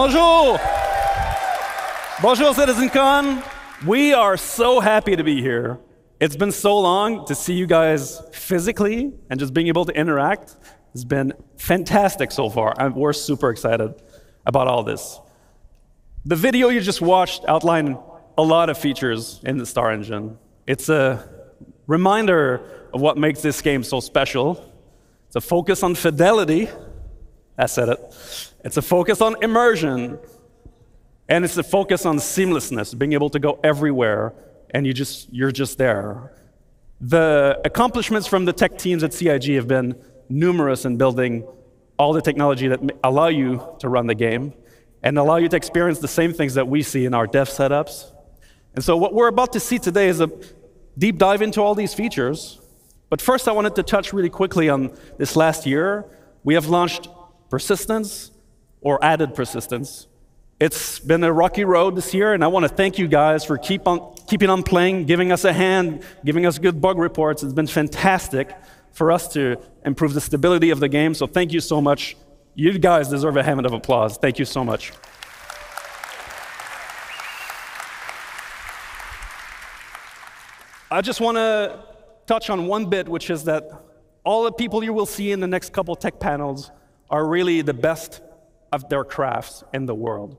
Bonjour. Bonjour, CitizenCon. We are so happy to be here. It's been so long to see you guys physically and just being able to interact. It's been fantastic so far. and we're super excited about all this. The video you just watched outlined a lot of features in the Star Engine. It's a reminder of what makes this game so special. It's a focus on fidelity. I said it. It's a focus on immersion. And it's a focus on seamlessness, being able to go everywhere and you just, you're just there. The accomplishments from the tech teams at CIG have been numerous in building all the technology that allow you to run the game and allow you to experience the same things that we see in our dev setups. And so what we're about to see today is a deep dive into all these features. But first, I wanted to touch really quickly on this last year. We have launched persistence or added persistence. It's been a rocky road this year, and I want to thank you guys for keep on, keeping on playing, giving us a hand, giving us good bug reports. It's been fantastic for us to improve the stability of the game. So thank you so much. You guys deserve a hand of applause. Thank you so much. I just want to touch on one bit, which is that all the people you will see in the next couple tech panels are really the best of their crafts in the world.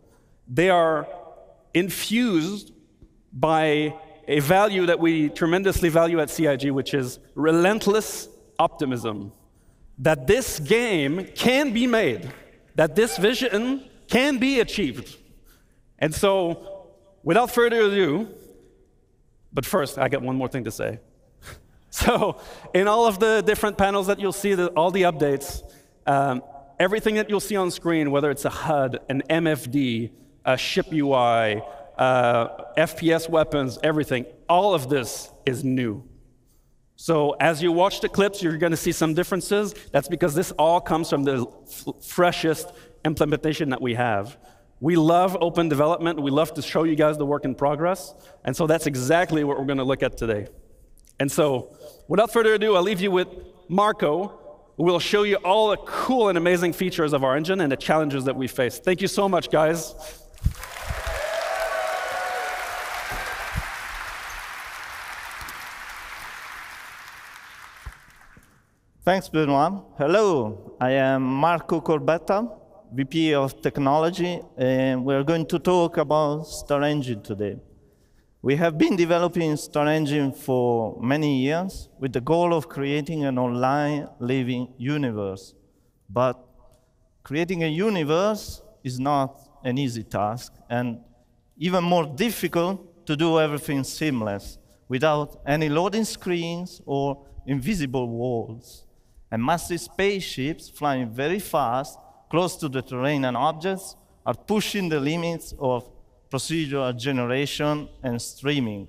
They are infused by a value that we tremendously value at CIG, which is relentless optimism. That this game can be made, that this vision can be achieved. And so, without further ado, but first, I got one more thing to say. so, in all of the different panels that you'll see, the, all the updates, um, everything that you'll see on screen, whether it's a HUD, an MFD, a ship UI, uh, FPS weapons, everything, all of this is new. So as you watch the clips, you're going to see some differences. That's because this all comes from the freshest implementation that we have. We love open development. We love to show you guys the work in progress. And so that's exactly what we're going to look at today. And so without further ado, I'll leave you with Marco, will show you all the cool and amazing features of our engine and the challenges that we face. Thank you so much, guys. Thanks, Benoit. Hello, I am Marco Corbetta, VP of Technology, and we're going to talk about Star Engine today. We have been developing Star Engine for many years with the goal of creating an online living universe. But creating a universe is not an easy task, and even more difficult to do everything seamless without any loading screens or invisible walls and massive spaceships flying very fast, close to the terrain and objects, are pushing the limits of procedural generation and streaming.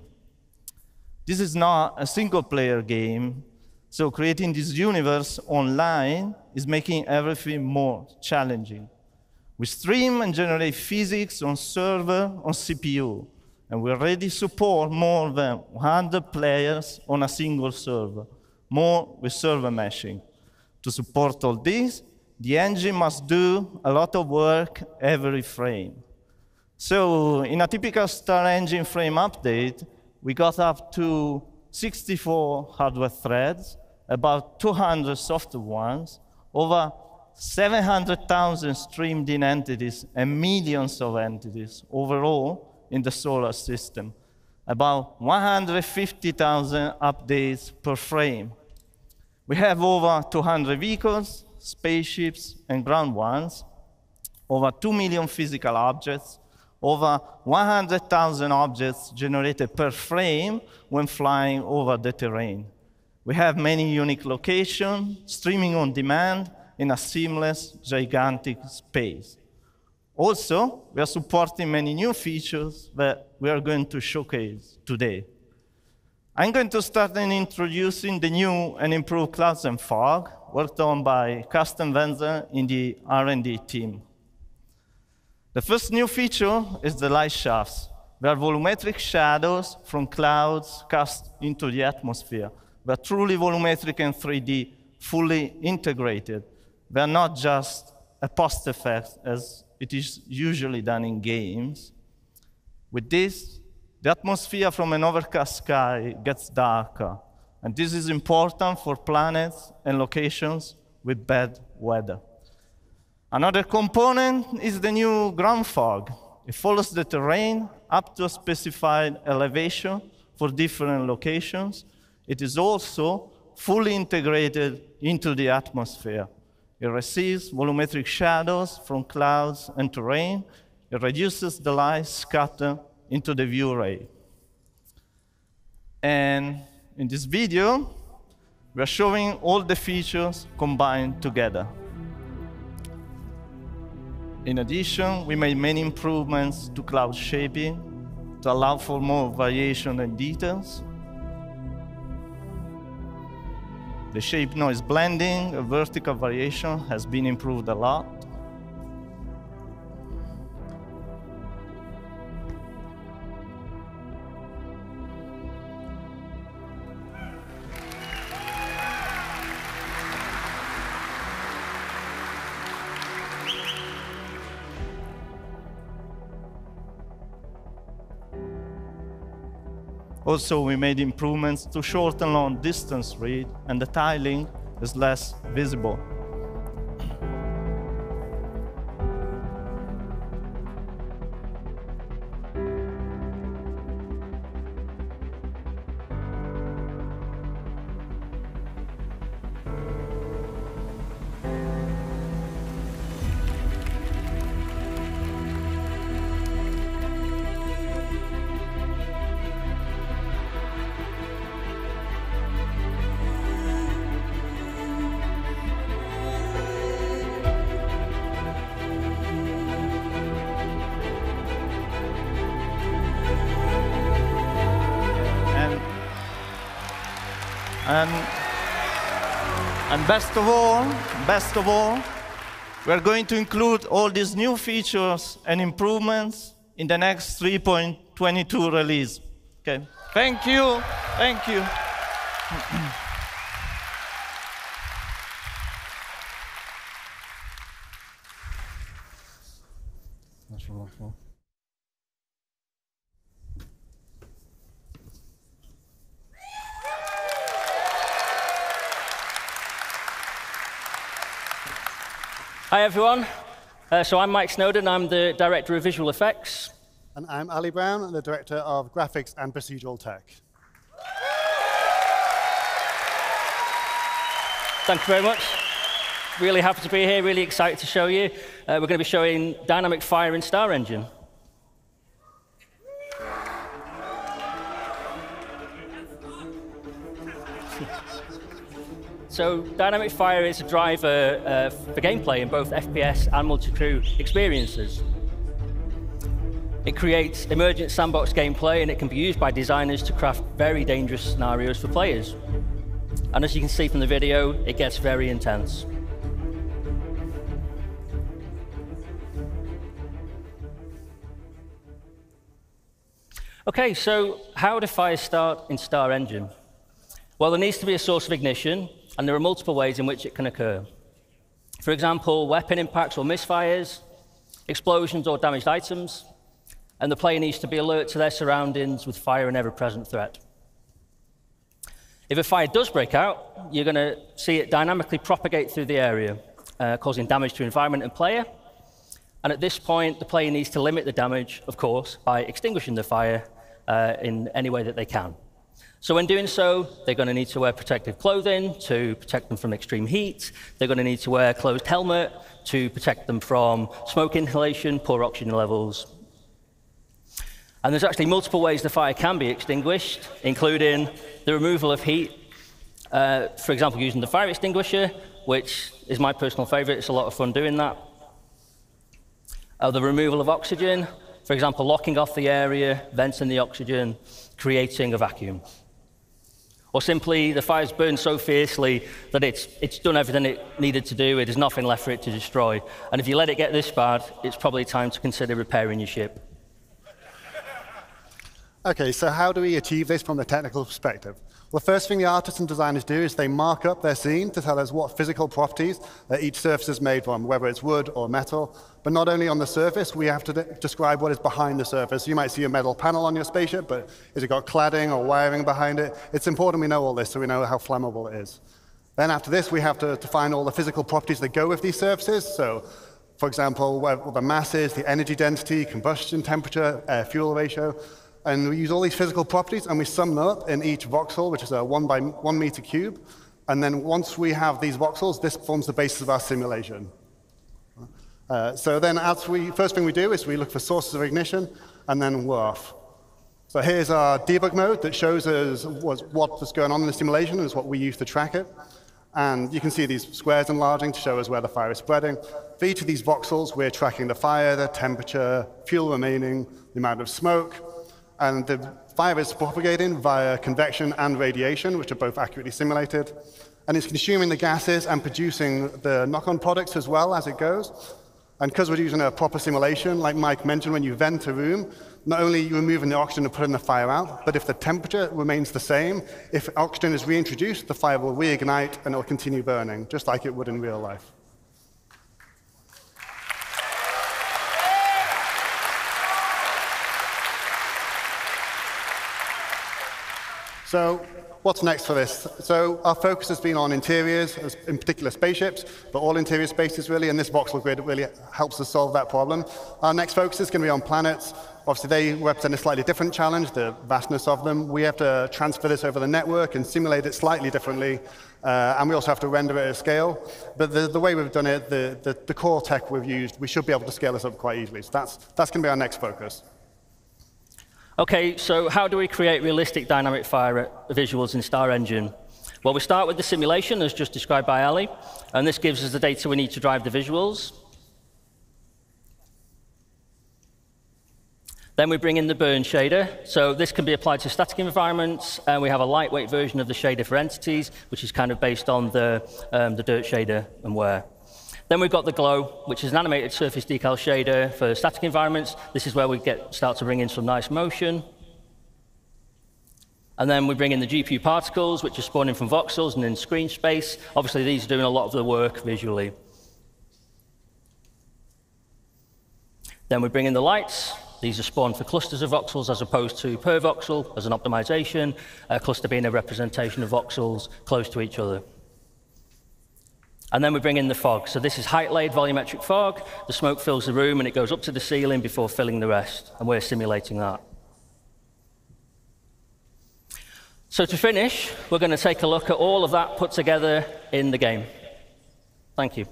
This is not a single player game, so creating this universe online is making everything more challenging. We stream and generate physics on server on CPU, and we already support more than 100 players on a single server, more with server meshing. To support all this, the engine must do a lot of work every frame. So in a typical Star Engine frame update, we got up to 64 hardware threads, about 200 software ones, over 700,000 streamed in entities and millions of entities overall in the solar system, about 150,000 updates per frame. We have over 200 vehicles, spaceships, and ground ones, over 2 million physical objects, over 100,000 objects generated per frame when flying over the terrain. We have many unique locations, streaming on demand in a seamless, gigantic space. Also, we are supporting many new features that we are going to showcase today. I'm going to start in introducing the new and improved Clouds and Fog, worked on by Carsten Wenzel in the R&D team. The first new feature is the light shafts. They are volumetric shadows from clouds cast into the atmosphere. They are truly volumetric and 3D, fully integrated. They are not just a post effect, as it is usually done in games. With this, the atmosphere from an overcast sky gets darker, and this is important for planets and locations with bad weather. Another component is the new ground fog. It follows the terrain up to a specified elevation for different locations. It is also fully integrated into the atmosphere. It receives volumetric shadows from clouds and terrain. It reduces the light scatter into the view ray. And in this video, we are showing all the features combined together. In addition, we made many improvements to cloud shaping to allow for more variation and details. The shape noise blending, vertical variation, has been improved a lot. Also, we made improvements to shorten long distance read, and the tiling is less visible. Best of all, best of all, we're going to include all these new features and improvements in the next 3.22 release. Okay. Thank you. Thank you. Hi, everyone. Uh, so I'm Mike Snowdon. I'm the Director of Visual Effects. And I'm Ali Brown, I'm the Director of Graphics and Procedural Tech. Thank you very much. Really happy to be here, really excited to show you. Uh, we're going to be showing Dynamic Fire in Star Engine. So Dynamic Fire is a driver uh, for gameplay in both FPS and multi-crew experiences. It creates emergent sandbox gameplay and it can be used by designers to craft very dangerous scenarios for players. And as you can see from the video, it gets very intense. Okay, so how do fires start in Star Engine? Well, there needs to be a source of ignition, and there are multiple ways in which it can occur. For example, weapon impacts or misfires, explosions or damaged items, and the player needs to be alert to their surroundings with fire an ever-present threat. If a fire does break out, you're going to see it dynamically propagate through the area, uh, causing damage to environment and player. And at this point, the player needs to limit the damage, of course, by extinguishing the fire uh, in any way that they can. So when doing so, they're going to need to wear protective clothing to protect them from extreme heat. They're going to need to wear a closed helmet to protect them from smoke inhalation, poor oxygen levels. And there's actually multiple ways the fire can be extinguished, including the removal of heat, uh, for example, using the fire extinguisher, which is my personal favorite. It's a lot of fun doing that. Uh, the removal of oxygen, for example, locking off the area, venting the oxygen, creating a vacuum. Or simply, the fire's burned so fiercely that it's, it's done everything it needed to do, there's nothing left for it to destroy. And if you let it get this bad, it's probably time to consider repairing your ship. Okay, so how do we achieve this from the technical perspective? The first thing the artists and designers do is they mark up their scene to tell us what physical properties uh, each surface is made from, whether it's wood or metal. But not only on the surface, we have to de- describe what is behind the surface. You might see a metal panel on your spaceship, but has it got cladding or wiring behind it? It's important we know all this so we know how flammable it is. Then after this, we have to define all the physical properties that go with these surfaces. So, for example, what the masses, the energy density, combustion temperature, air fuel ratio. And we use all these physical properties and we sum them up in each voxel, which is a one by one meter cube. And then once we have these voxels, this forms the basis of our simulation. Uh, so then as we, first thing we do is we look for sources of ignition and then we're. So here's our debug mode that shows us what's going on in the simulation and is what we use to track it. And you can see these squares enlarging to show us where the fire is spreading. For each of these voxels, we're tracking the fire, the temperature, fuel remaining, the amount of smoke, and the fire is propagating via convection and radiation, which are both accurately simulated. And it's consuming the gases and producing the knock-on products as well as it goes. And because we're using a proper simulation, like Mike mentioned, when you vent a room, not only are you removing the oxygen and putting the fire out, but if the temperature remains the same, if oxygen is reintroduced, the fire will reignite and it will continue burning, just like it would in real life. So what's next for this? So our focus has been on interiors, in particular spaceships, but all interior spaces really, and this voxel grid really helps us solve that problem. Our next focus is going to be on planets. Obviously, they represent a slightly different challenge, the vastness of them. We have to transfer this over the network and simulate it slightly differently, uh, and we also have to render it at scale. But the, the way we've done it, the, the, the core tech we've used, we should be able to scale this up quite easily. So that's, that's going to be our next focus. Okay, so how do we create realistic dynamic fire visuals in Star Engine? Well, we start with the simulation, as just described by Ali, and this gives us the data we need to drive the visuals. Then we bring in the burn shader. So this can be applied to static environments, and we have a lightweight version of the shader for entities, which is kind of based on the, um, the dirt shader and wear. Then we've got the glow, which is an animated surface decal shader for static environments. This is where we get, start to bring in some nice motion. And then we bring in the GPU particles, which are spawning from voxels and in screen space. Obviously, these are doing a lot of the work visually. Then we bring in the lights. These are spawned for clusters of voxels as opposed to per voxel as an optimization, a cluster being a representation of voxels close to each other. And then we bring in the fog. So this is height laid volumetric fog. The smoke fills the room and it goes up to the ceiling before filling the rest. And we're simulating that. So to finish, we're going to take a look at all of that put together in the game. Thank you.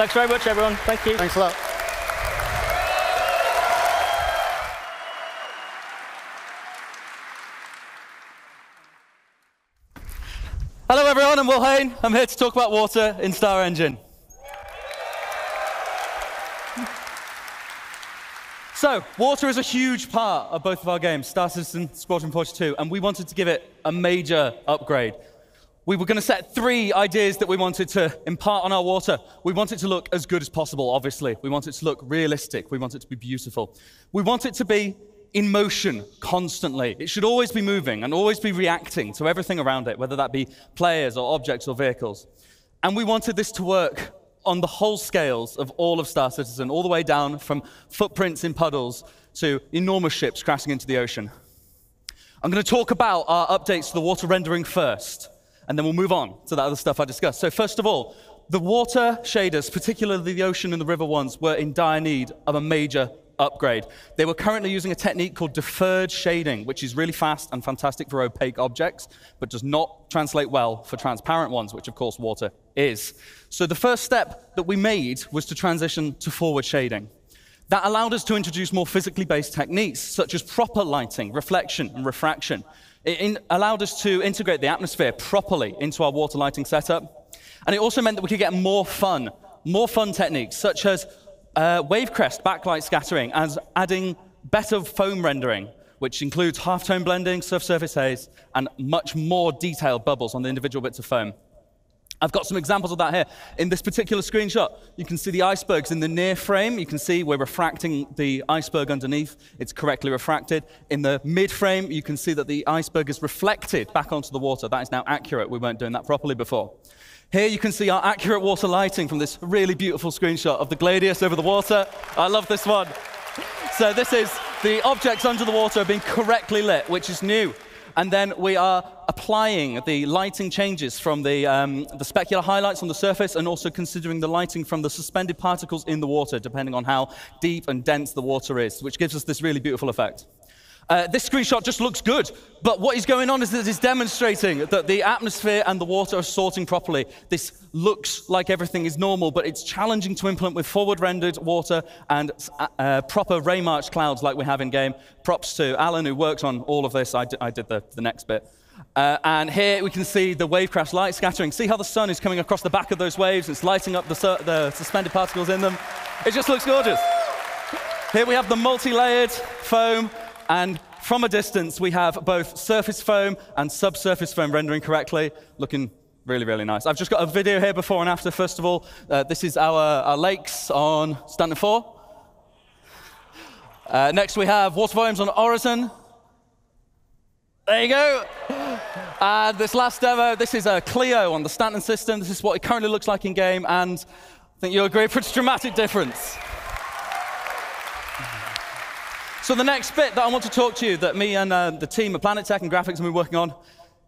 Thanks very much, everyone. Thank you. Thanks a lot. Hello, everyone. I'm Will Hain. I'm here to talk about water in Star Engine. So, water is a huge part of both of our games, Star Citizen, Squadron 42, and we wanted to give it a major upgrade we were going to set three ideas that we wanted to impart on our water. We want it to look as good as possible, obviously. We want it to look realistic. We want it to be beautiful. We want it to be in motion constantly. It should always be moving and always be reacting to everything around it, whether that be players or objects or vehicles. And we wanted this to work on the whole scales of all of Star Citizen, all the way down from footprints in puddles to enormous ships crashing into the ocean. I'm going to talk about our updates to the water rendering first, and then we'll move on to that other stuff I discussed. So, first of all, the water shaders, particularly the ocean and the river ones, were in dire need of a major upgrade. They were currently using a technique called deferred shading, which is really fast and fantastic for opaque objects, but does not translate well for transparent ones, which of course water is. So the first step that we made was to transition to forward shading. That allowed us to introduce more physically based techniques, such as proper lighting, reflection, and refraction. It in, allowed us to integrate the atmosphere properly into our water lighting setup. And it also meant that we could get more fun, more fun techniques, such as uh, wave crest backlight scattering, as adding better foam rendering, which includes halftone blending, surf-surface haze, and much more detailed bubbles on the individual bits of foam. I've got some examples of that here. In this particular screenshot, you can see the icebergs in the near frame. You can see we're refracting the iceberg underneath. It's correctly refracted. In the mid frame, you can see that the iceberg is reflected back onto the water. That is now accurate. We weren't doing that properly before. Here you can see our accurate water lighting from this really beautiful screenshot of the Gladius over the water. I love this one. So this is the objects under the water being correctly lit, which is new. And then we are applying the lighting changes from the, um, the specular highlights on the surface and also considering the lighting from the suspended particles in the water, depending on how deep and dense the water is, which gives us this really beautiful effect. Uh, this screenshot just looks good, but what is going on is that it's demonstrating that the atmosphere and the water are sorting properly. This looks like everything is normal, but it's challenging to implement with forward rendered water and uh, uh proper Raymarch clouds like we have in game. Props to Alan who worked on all of this. I did, I did the, the next bit. Uh, and here we can see the wave crash light scattering. See how the sun is coming across the back of those waves? It's lighting up the, su the suspended particles in them. It just looks gorgeous. Here we have the multi-layered foam and from a distance, we have both surface foam and subsurface foam rendering correctly, looking really, really nice. I've just got a video here before and after, first of all. Uh, this is our, our lakes on Stanton 4. Uh, next, we have water volumes on Orison. There you go. And this last demo, this is a Clio on the Stanton system. This is what it currently looks like in game, and I think you'll agree, pretty dramatic difference. So the next bit that I want to talk to you that me and uh, the team at Planet Tech and Graphics have been working on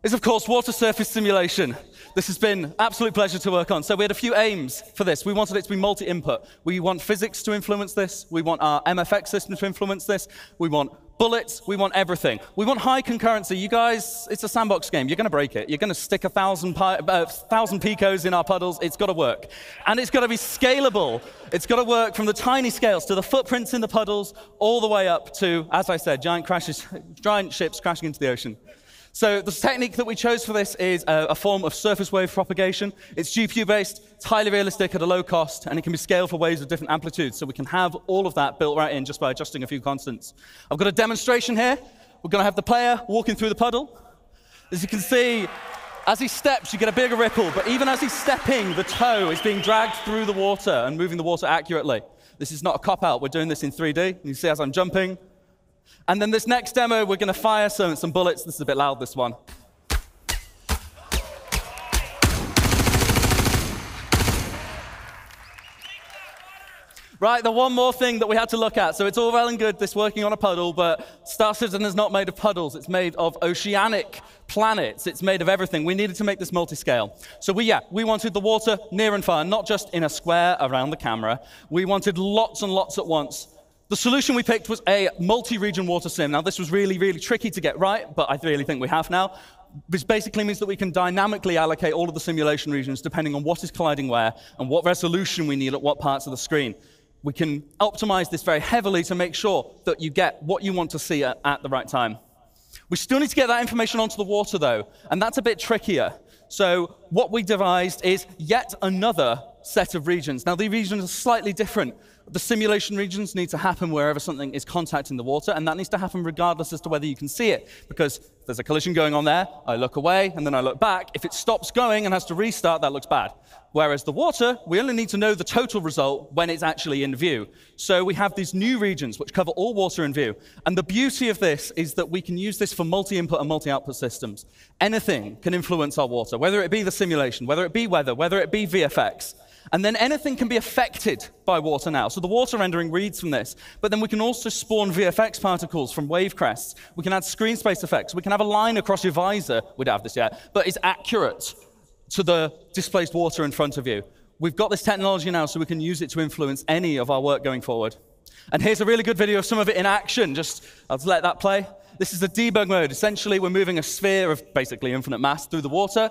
is, of course, water surface simulation. This has been absolute pleasure to work on. So we had a few aims for this. We wanted it to be multi-input. We want physics to influence this. We want our MFX system to influence this. We want bullets. We want everything. We want high concurrency. You guys, it's a sandbox game. You're going to break it. You're going to stick a thousand, pi- uh, thousand picos in our puddles. It's got to work. And it's got to be scalable. It's got to work from the tiny scales to the footprints in the puddles all the way up to, as I said, giant crashes, giant ships crashing into the ocean. So the technique that we chose for this is a, a form of surface wave propagation. It's GPU-based, it's highly realistic at a low cost, and it can be scaled for waves of different amplitudes. So we can have all of that built right in just by adjusting a few constants. I've got a demonstration here. We're going to have the player walking through the puddle. As you can see, as he steps, you get a bigger ripple, but even as he's stepping, the toe is being dragged through the water and moving the water accurately. This is not a cop-out. We're doing this in 3D. You see as I'm jumping, and then this next demo, we're going to fire some, some bullets. This is a bit loud, this one. Right, the one more thing that we had to look at. So it's all well and good, this working on a puddle, but Star Citizen is not made of puddles. It's made of oceanic planets. It's made of everything. We needed to make this multi-scale. So we, yeah, we wanted the water near and far, not just in a square around the camera. We wanted lots and lots at once the solution we picked was a multi-region water sim. Now, this was really, really tricky to get right, but I really think we have now. Which basically means that we can dynamically allocate all of the simulation regions depending on what is colliding where and what resolution we need at what parts of the screen. We can optimize this very heavily to make sure that you get what you want to see at, at the right time. We still need to get that information onto the water, though, and that's a bit trickier. So what we devised is yet another set of regions. Now, the regions are slightly different the simulation regions need to happen wherever something is contacting the water, and that needs to happen regardless as to whether you can see it. Because there's a collision going on there, I look away, and then I look back. If it stops going and has to restart, that looks bad. Whereas the water, we only need to know the total result when it's actually in view. So we have these new regions which cover all water in view. And the beauty of this is that we can use this for multi-input and multi-output systems. Anything can influence our water, whether it be the simulation, whether it be weather, whether it be VFX. And then anything can be affected by water now. So the water rendering reads from this. But then we can also spawn VFX particles from wave crests. We can add screen space effects. We can have a line across your visor. We don't have this yet, but it's accurate to the displaced water in front of you. We've got this technology now so we can use it to influence any of our work going forward. And here's a really good video of some of it in action. Just, I'll just let that play. This is the debug mode. Essentially, we're moving a sphere of basically infinite mass through the water.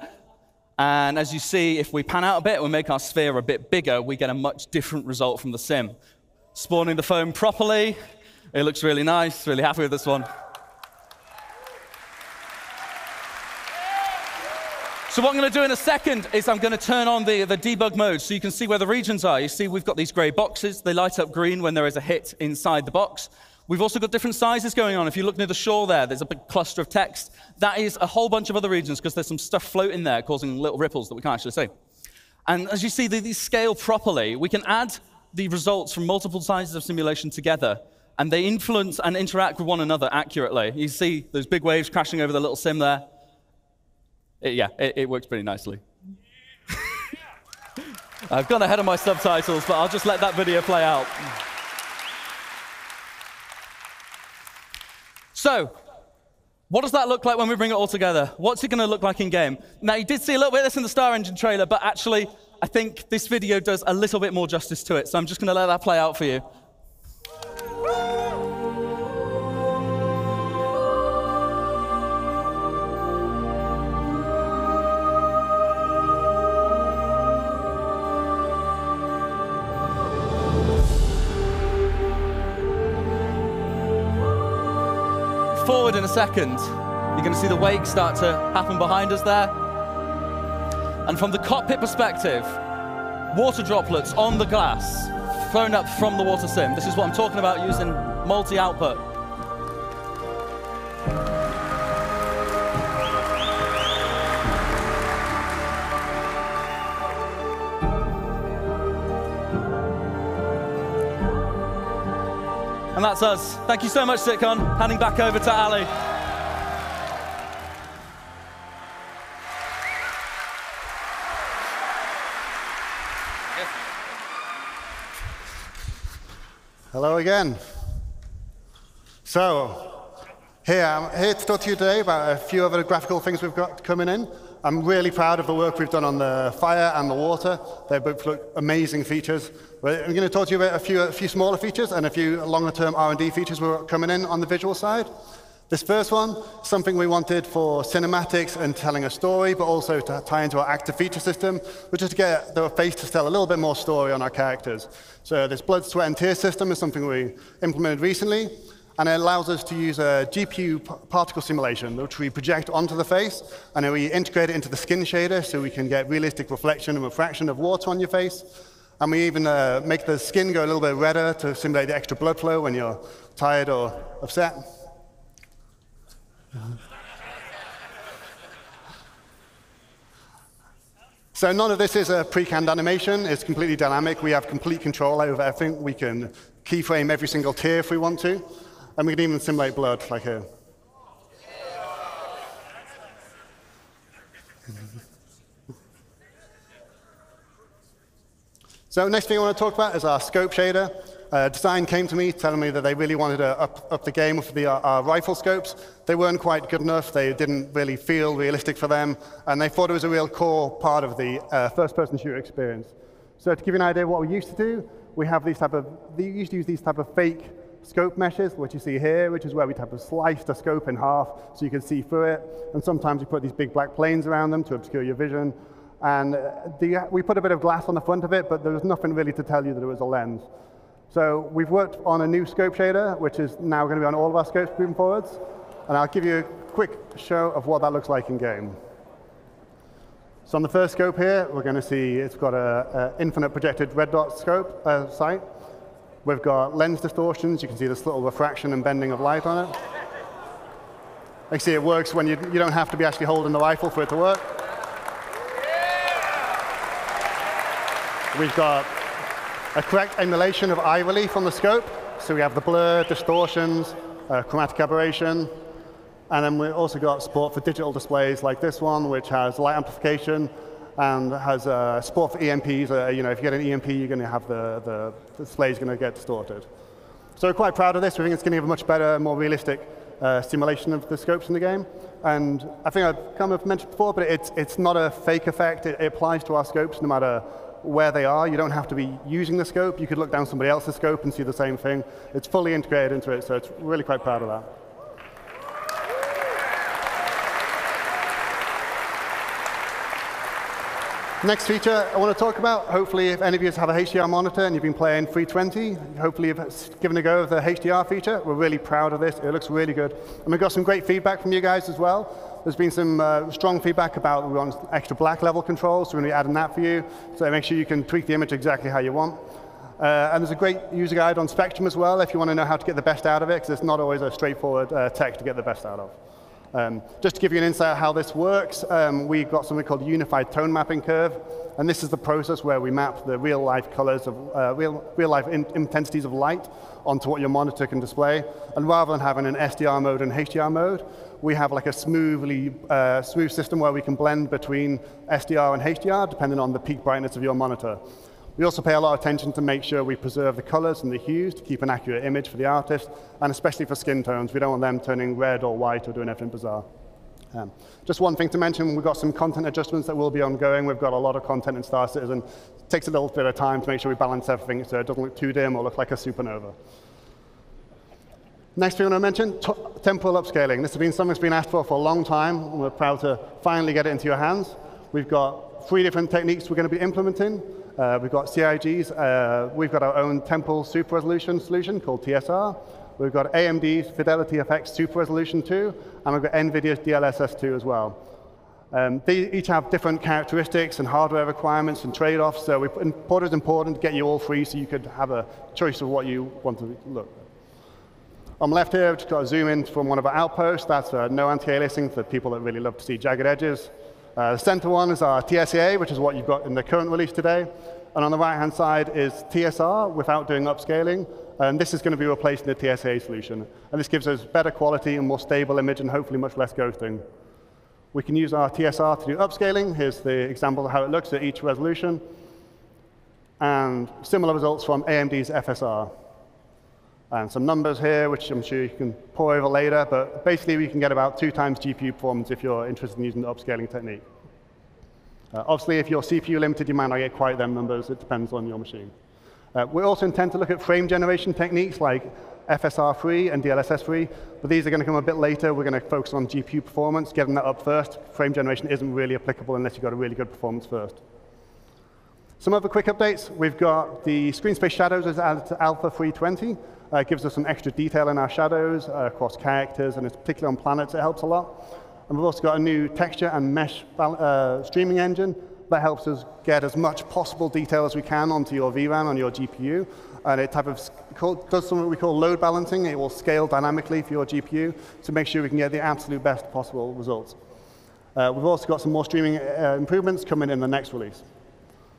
And as you see, if we pan out a bit, we make our sphere a bit bigger, we get a much different result from the sim. Spawning the foam properly. It looks really nice, really happy with this one. So what I'm going to do in a second is I'm going to turn on the, the debug mode so you can see where the regions are. You see we've got these gray boxes. They light up green when there is a hit inside the box. We've also got different sizes going on. If you look near the shore there, there's a big cluster of text. That is a whole bunch of other regions because there's some stuff floating there causing little ripples that we can't actually see. And as you see, these scale properly. We can add the results from multiple sizes of simulation together, and they influence and interact with one another accurately. You see those big waves crashing over the little sim there. It, yeah, it, it works pretty nicely. I've gone ahead of my subtitles, but I'll just let that video play out. So, what does that look like when we bring it all together? What's it going to look like in game? Now, you did see a little bit of this in the Star Engine trailer, but actually, I think this video does a little bit more justice to it. So I'm just going to let that play out for you. Forward in a second, you're going to see the wake start to happen behind us there. And from the cockpit perspective, water droplets on the glass thrown up from the water sim. This is what I'm talking about using multi And that's us. Thank you so much, CitCon. Handing back over to Ali. Hello again. So, here, I'm here to talk to you today about a few other graphical things we've got coming in. I'm really proud of the work we've done on the fire and the water. They both look amazing features. I'm going to talk to you about a few, a few smaller features and a few longer-term R&D features we're coming in on the visual side. This first one, something we wanted for cinematics and telling a story, but also to tie into our active feature system, which is to get the face to tell a little bit more story on our characters. So this blood, sweat, and tears system is something we implemented recently and it allows us to use a GPU particle simulation, which we project onto the face, and then we integrate it into the skin shader so we can get realistic reflection and refraction of water on your face. And we even uh, make the skin go a little bit redder to simulate the extra blood flow when you're tired or upset. So none of this is a pre-canned animation. It's completely dynamic. We have complete control over everything. We can keyframe every single tear if we want to. And we can even simulate blood, like here. so next thing I want to talk about is our scope shader. Uh, design came to me telling me that they really wanted to up, up the game with the, uh, our rifle scopes. They weren't quite good enough. They didn't really feel realistic for them. And they thought it was a real core part of the uh, first-person shooter experience. So to give you an idea of what we used to do, we have these type of, we used to use these type of fake scope meshes, which you see here, which is where we type of slice the scope in half so you can see through it. And sometimes we put these big black planes around them to obscure your vision. And the, we put a bit of glass on the front of it, but there was nothing really to tell you that it was a lens. So we've worked on a new scope shader, which is now going to be on all of our scopes moving forwards. And I'll give you a quick show of what that looks like in game. So on the first scope here, we're going to see it's got an infinite projected red dot scope uh, sight. We've got lens distortions. You can see this little refraction and bending of light on it. You see it works when you, you don't have to be actually holding the rifle for it to work. We've got a correct emulation of eye relief on the scope. So we have the blur, distortions, uh, chromatic aberration. And then we've also got support for digital displays like this one, which has light amplification and has support for EMPs. Uh, you know, if you get an EMP, you're going to have the, the, the is going to get distorted. So we're quite proud of this. We think it's going to give a much better, more realistic uh, simulation of the scopes in the game. And I think I've kind of mentioned before, but it's, it's not a fake effect. It, it applies to our scopes no matter where they are. You don't have to be using the scope. You could look down somebody else's scope and see the same thing. It's fully integrated into it, so it's really quite proud of that. Next feature I want to talk about, hopefully if any of you have a HDR monitor and you've been playing 320, hopefully you've given a go of the HDR feature. We're really proud of this. It looks really good. And we've got some great feedback from you guys as well. There's been some uh, strong feedback about we want extra black level controls, so we're going to be adding that for you. So make sure you can tweak the image exactly how you want. Uh, and there's a great user guide on Spectrum as well if you want to know how to get the best out of it, because it's not always a straightforward uh, tech to get the best out of. Um, just to give you an insight of how this works, um, we've got something called Unified Tone Mapping Curve, and this is the process where we map the real-life colors of uh, real, real-life in intensities of light onto what your monitor can display. And rather than having an SDR mode and HDR mode, we have like a smoothly uh, smooth system where we can blend between SDR and HDR depending on the peak brightness of your monitor. We also pay a lot of attention to make sure we preserve the colors and the hues to keep an accurate image for the artist, and especially for skin tones. We don't want them turning red or white or doing anything bizarre. Um, just one thing to mention, we've got some content adjustments that will be ongoing. We've got a lot of content in Star Citizen. It takes a little bit of time to make sure we balance everything so it doesn't look too dim or look like a supernova. Next thing I want to mention, temporal upscaling. This has been something that's been asked for for a long time. And we're proud to finally get it into your hands. We've got three different techniques we're going to be implementing. Uh, we've got CIGs. Uh, we've got our own Temporal Super Resolution solution called TSR. We've got AMD's Fidelity FX Super Resolution 2, and we've got NVIDIA's DLSS 2 as well. Um, they each have different characteristics and hardware requirements and trade-offs, so we, is important to get you all free so you could have a choice of what you want to look. On the left here, I've just got a zoom in from one of our outposts. That's uh, no anti-aliasing for people that really love to see jagged edges. Uh, the center one is our TSA, which is what you've got in the current release today. And on the right-hand side is TSR without doing upscaling. And this is going to be replacing the TSA solution. And this gives us better quality and more stable image and hopefully much less ghosting. We can use our TSR to do upscaling. Here's the example of how it looks at each resolution. And similar results from AMD's FSR. And some numbers here, which I'm sure you can pour over later, but basically we can get about two times GPU performance if you're interested in using the upscaling technique. Uh, obviously, if you're CPU limited, you might not get quite them numbers. It depends on your machine. Uh, we also intend to look at frame generation techniques like FSR-free and DLSS-free, but these are going to come a bit later. We're going to focus on GPU performance, getting that up first. Frame generation isn't really applicable unless you've got a really good performance first. Some other quick updates. We've got the screen space shadows as added to Alpha 320. Uh, gives us some extra detail in our shadows uh, across characters, and it's particularly on planets, it helps a lot. And we've also got a new texture and mesh uh, streaming engine that helps us get as much possible detail as we can onto your VRAM on your GPU. And it type of does something we call load balancing. It will scale dynamically for your GPU to make sure we can get the absolute best possible results. Uh, we've also got some more streaming uh, improvements coming in the next release.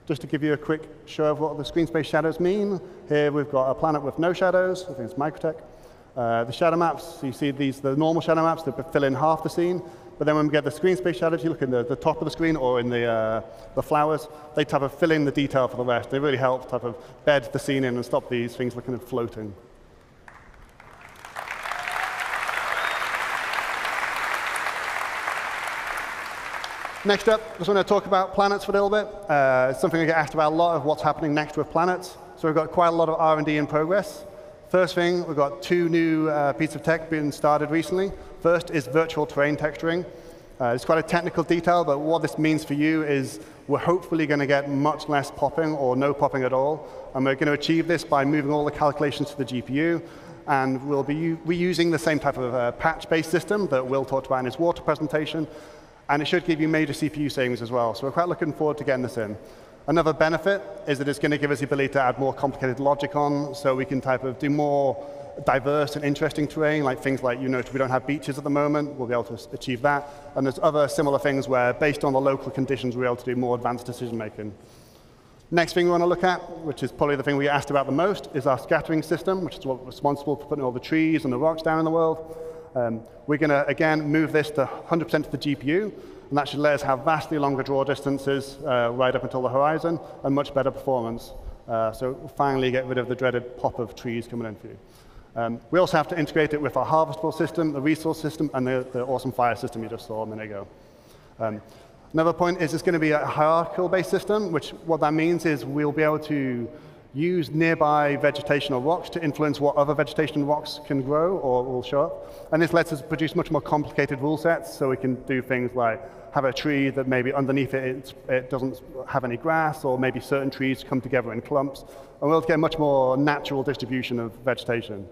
Just to give you a quick show of what the screen space shadows mean, here we've got a planet with no shadows, I think it's Microtech. Uh, the shadow maps, you see these, the normal shadow maps that fill in half the scene, but then when we get the screen space shadows, you look in the, the top of the screen or in the, uh, the flowers, they type of fill in the detail for the rest. They really help type of bed the scene in and stop these things looking at floating. Next up, just want to talk about planets for a little bit. Uh, it's something I get asked about a lot of what's happening next with planets. So we've got quite a lot of R&D in progress. First thing, we've got two new uh, pieces of tech being started recently. First is virtual terrain texturing. Uh, it's quite a technical detail, but what this means for you is we're hopefully going to get much less popping or no popping at all. And we're going to achieve this by moving all the calculations to the GPU. And we'll be reusing the same type of uh, patch-based system that Will talked about in his water presentation, and it should give you major CPU savings as well. So we're quite looking forward to getting this in. Another benefit is that it's going to give us the ability to add more complicated logic on, so we can type of do more diverse and interesting terrain, like things like, you know, we don't have beaches at the moment, we'll be able to achieve that. And there's other similar things where, based on the local conditions, we're able to do more advanced decision making. Next thing we want to look at, which is probably the thing we asked about the most, is our scattering system, which is what responsible for putting all the trees and the rocks down in the world. Um, we're going to, again, move this to 100% to the GPU. and that should let us have vastly longer draw distances uh, right up until the horizon and much better performance. Uh, so finally get rid of the dreaded pop of trees coming in for you. Um, we also have to integrate it with our harvestable system, the resource system, and the, the awesome fire system you just saw a minute ago. Um, another point is it's going to be a hierarchical-based system, which what that means is we'll be able to use nearby vegetation or rocks to influence what other vegetation rocks can grow or will show up. And this lets us produce much more complicated rule sets, so we can do things like have a tree that maybe underneath it, it doesn't have any grass, or maybe certain trees come together in clumps, and we'll get much more natural distribution of vegetation.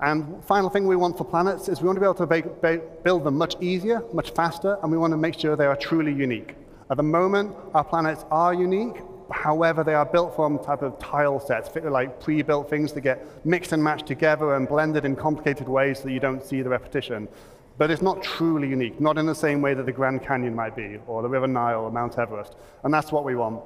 And final thing we want for planets is we want to be able to build them much easier, much faster, and we want to make sure they are truly unique. At the moment, our planets are unique, however, they are built from type of tile sets, like pre-built things that get mixed and matched together and blended in complicated ways so you don't see the repetition. But it's not truly unique, not in the same way that the Grand Canyon might be, or the River Nile, or Mount Everest. And that's what we want.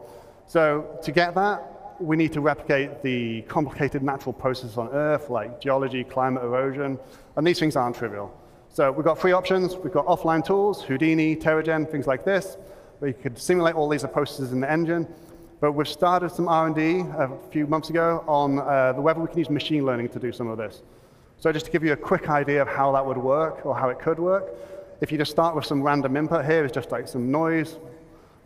So to get that, we need to replicate the complicated natural processes on Earth, like geology, climate erosion, and these things aren't trivial. So we've got three options. We've got offline tools, Houdini, Terragen, things like this. We could simulate all these processes in the engine. But we've started some R&D a few months ago on uh, the whether we can use machine learning to do some of this. So just to give you a quick idea of how that would work or how it could work, if you just start with some random input here, it's just like some noise,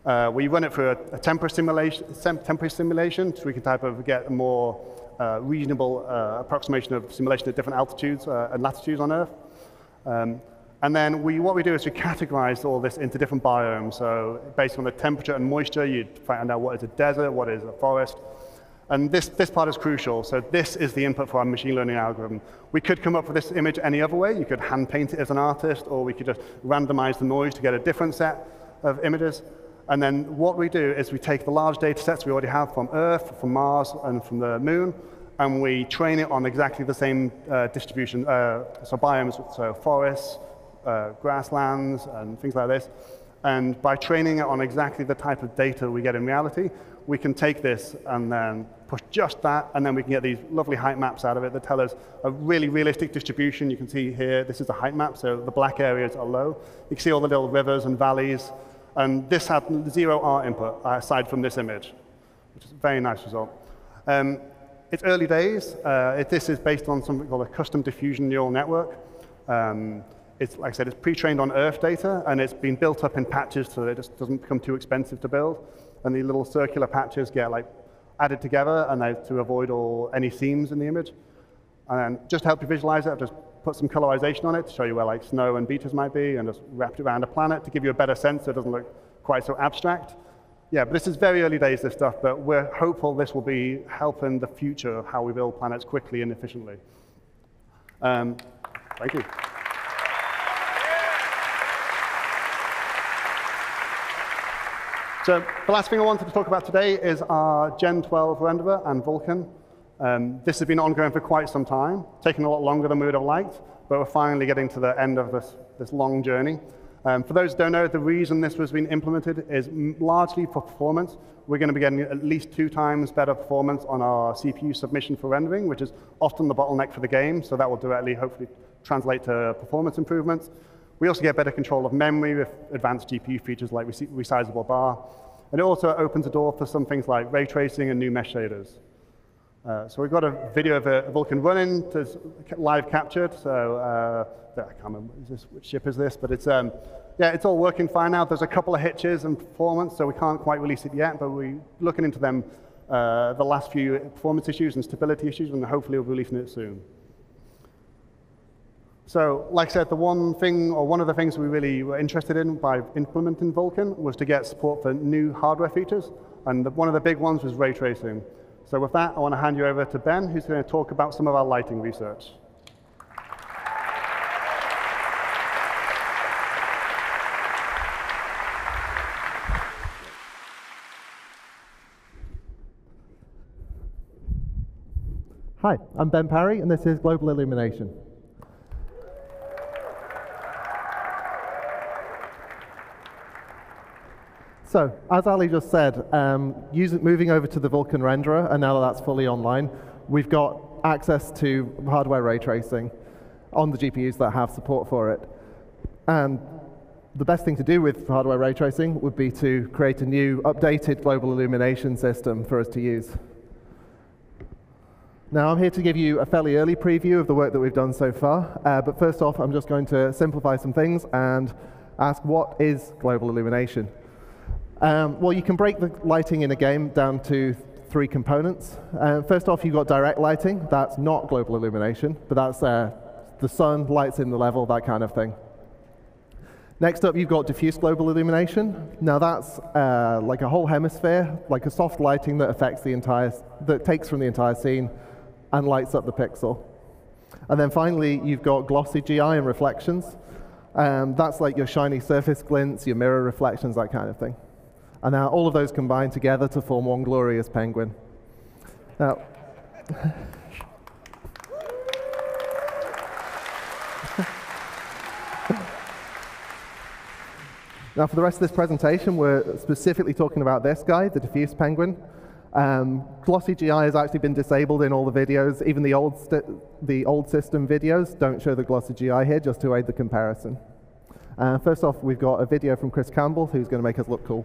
uh, we run it through a, a temporary, simulation, temporary simulation, so we can type of get a more uh, reasonable uh, approximation of simulation at different altitudes uh, and latitudes on Earth. Um, and then we, what we do is we categorize all this into different biomes. So based on the temperature and moisture, you find out what is a desert, what is a forest. And this, this part is crucial. So this is the input for our machine learning algorithm. We could come up with this image any other way. You could hand paint it as an artist, or we could just randomize the noise to get a different set of images. And then what we do is we take the large data sets we already have from Earth, from Mars, and from the Moon, and we train it on exactly the same uh, distribution, uh, so biomes, so forests, uh, grasslands, and things like this. And by training it on exactly the type of data we get in reality, we can take this and then push just that, and then we can get these lovely height maps out of it that tell us a really realistic distribution. You can see here, this is a height map, so the black areas are low. You can see all the little rivers and valleys, and this had zero R input aside from this image, which is a very nice result. Um, it's early days. Uh, it, this is based on something called a custom diffusion neural network. Um, it's, like I said, it's pre-trained on Earth data, and it's been built up in patches so that it just doesn't become too expensive to build. And the little circular patches get like added together, and they, to avoid all any seams in the image. And just to help you visualize it, I've just put some colorization on it to show you where like snow and beaches might be and just wrapped it around a planet to give you a better sense so it doesn't look quite so abstract. Yeah, but this is very early days, this stuff, but we're hopeful this will be helping the future of how we build planets quickly and efficiently. Um, thank you. So the last thing I wanted to talk about today is our Gen 12 renderer and Vulkan. Um, this has been ongoing for quite some time, taking a lot longer than we would have liked, but we're finally getting to the end of this, this long journey. Um, for those who don't know, the reason this was being implemented is largely for performance. We're going to be getting at least two times better performance on our CPU submission for rendering, which is often the bottleneck for the game, so that will directly, hopefully, translate to performance improvements. We also get better control of memory with advanced GPU features like resizable bar. And it also opens the door for some things like ray tracing and new mesh shaders. Uh, so we've got a video of a Vulkan running, live captured. So uh, I can't remember this, which ship is this, but it's um, yeah, it's all working fine now. There's a couple of hitches and performance, so we can't quite release it yet, but we're looking into them, uh, the last few performance issues and stability issues, and hopefully we'll be releasing it soon. So, like I said, the one thing, or one of the things we really were interested in by implementing Vulkan was to get support for new hardware features, and the, one of the big ones was ray tracing. So with that, I want to hand you over to Ben, who's going to talk about some of our lighting research. Hi, I'm Ben Parry, and this is Global Illumination. So, as Ali just said, um, using, moving over to the Vulkan renderer, and now that that's fully online, we've got access to hardware ray tracing on the GPUs that have support for it. And the best thing to do with hardware ray tracing would be to create a new updated global illumination system for us to use. Now I'm here to give you a fairly early preview of the work that we've done so far, uh, but first off I'm just going to simplify some things and ask what is global illumination? Um, well, you can break the lighting in a game down to three components. Uh, first off, you've got direct lighting. That's not global illumination, but that's uh, the sun lights in the level, that kind of thing. Next up, you've got diffuse global illumination. Now that's uh, like a whole hemisphere, like a soft lighting that affects the entire, that takes from the entire scene and lights up the pixel. And then finally, you've got glossy GI and reflections. Um, that's like your shiny surface glints, your mirror reflections, that kind of thing. And now all of those combine together to form one glorious penguin. Now, now for the rest of this presentation, we're specifically talking about this guy, the diffuse penguin. Um, glossy GI has actually been disabled in all the videos. Even the old, the old system videos don't show the glossy GI here, just to aid the comparison. Uh, first off, we've got a video from Chris Campbell, who's going to make us look cool.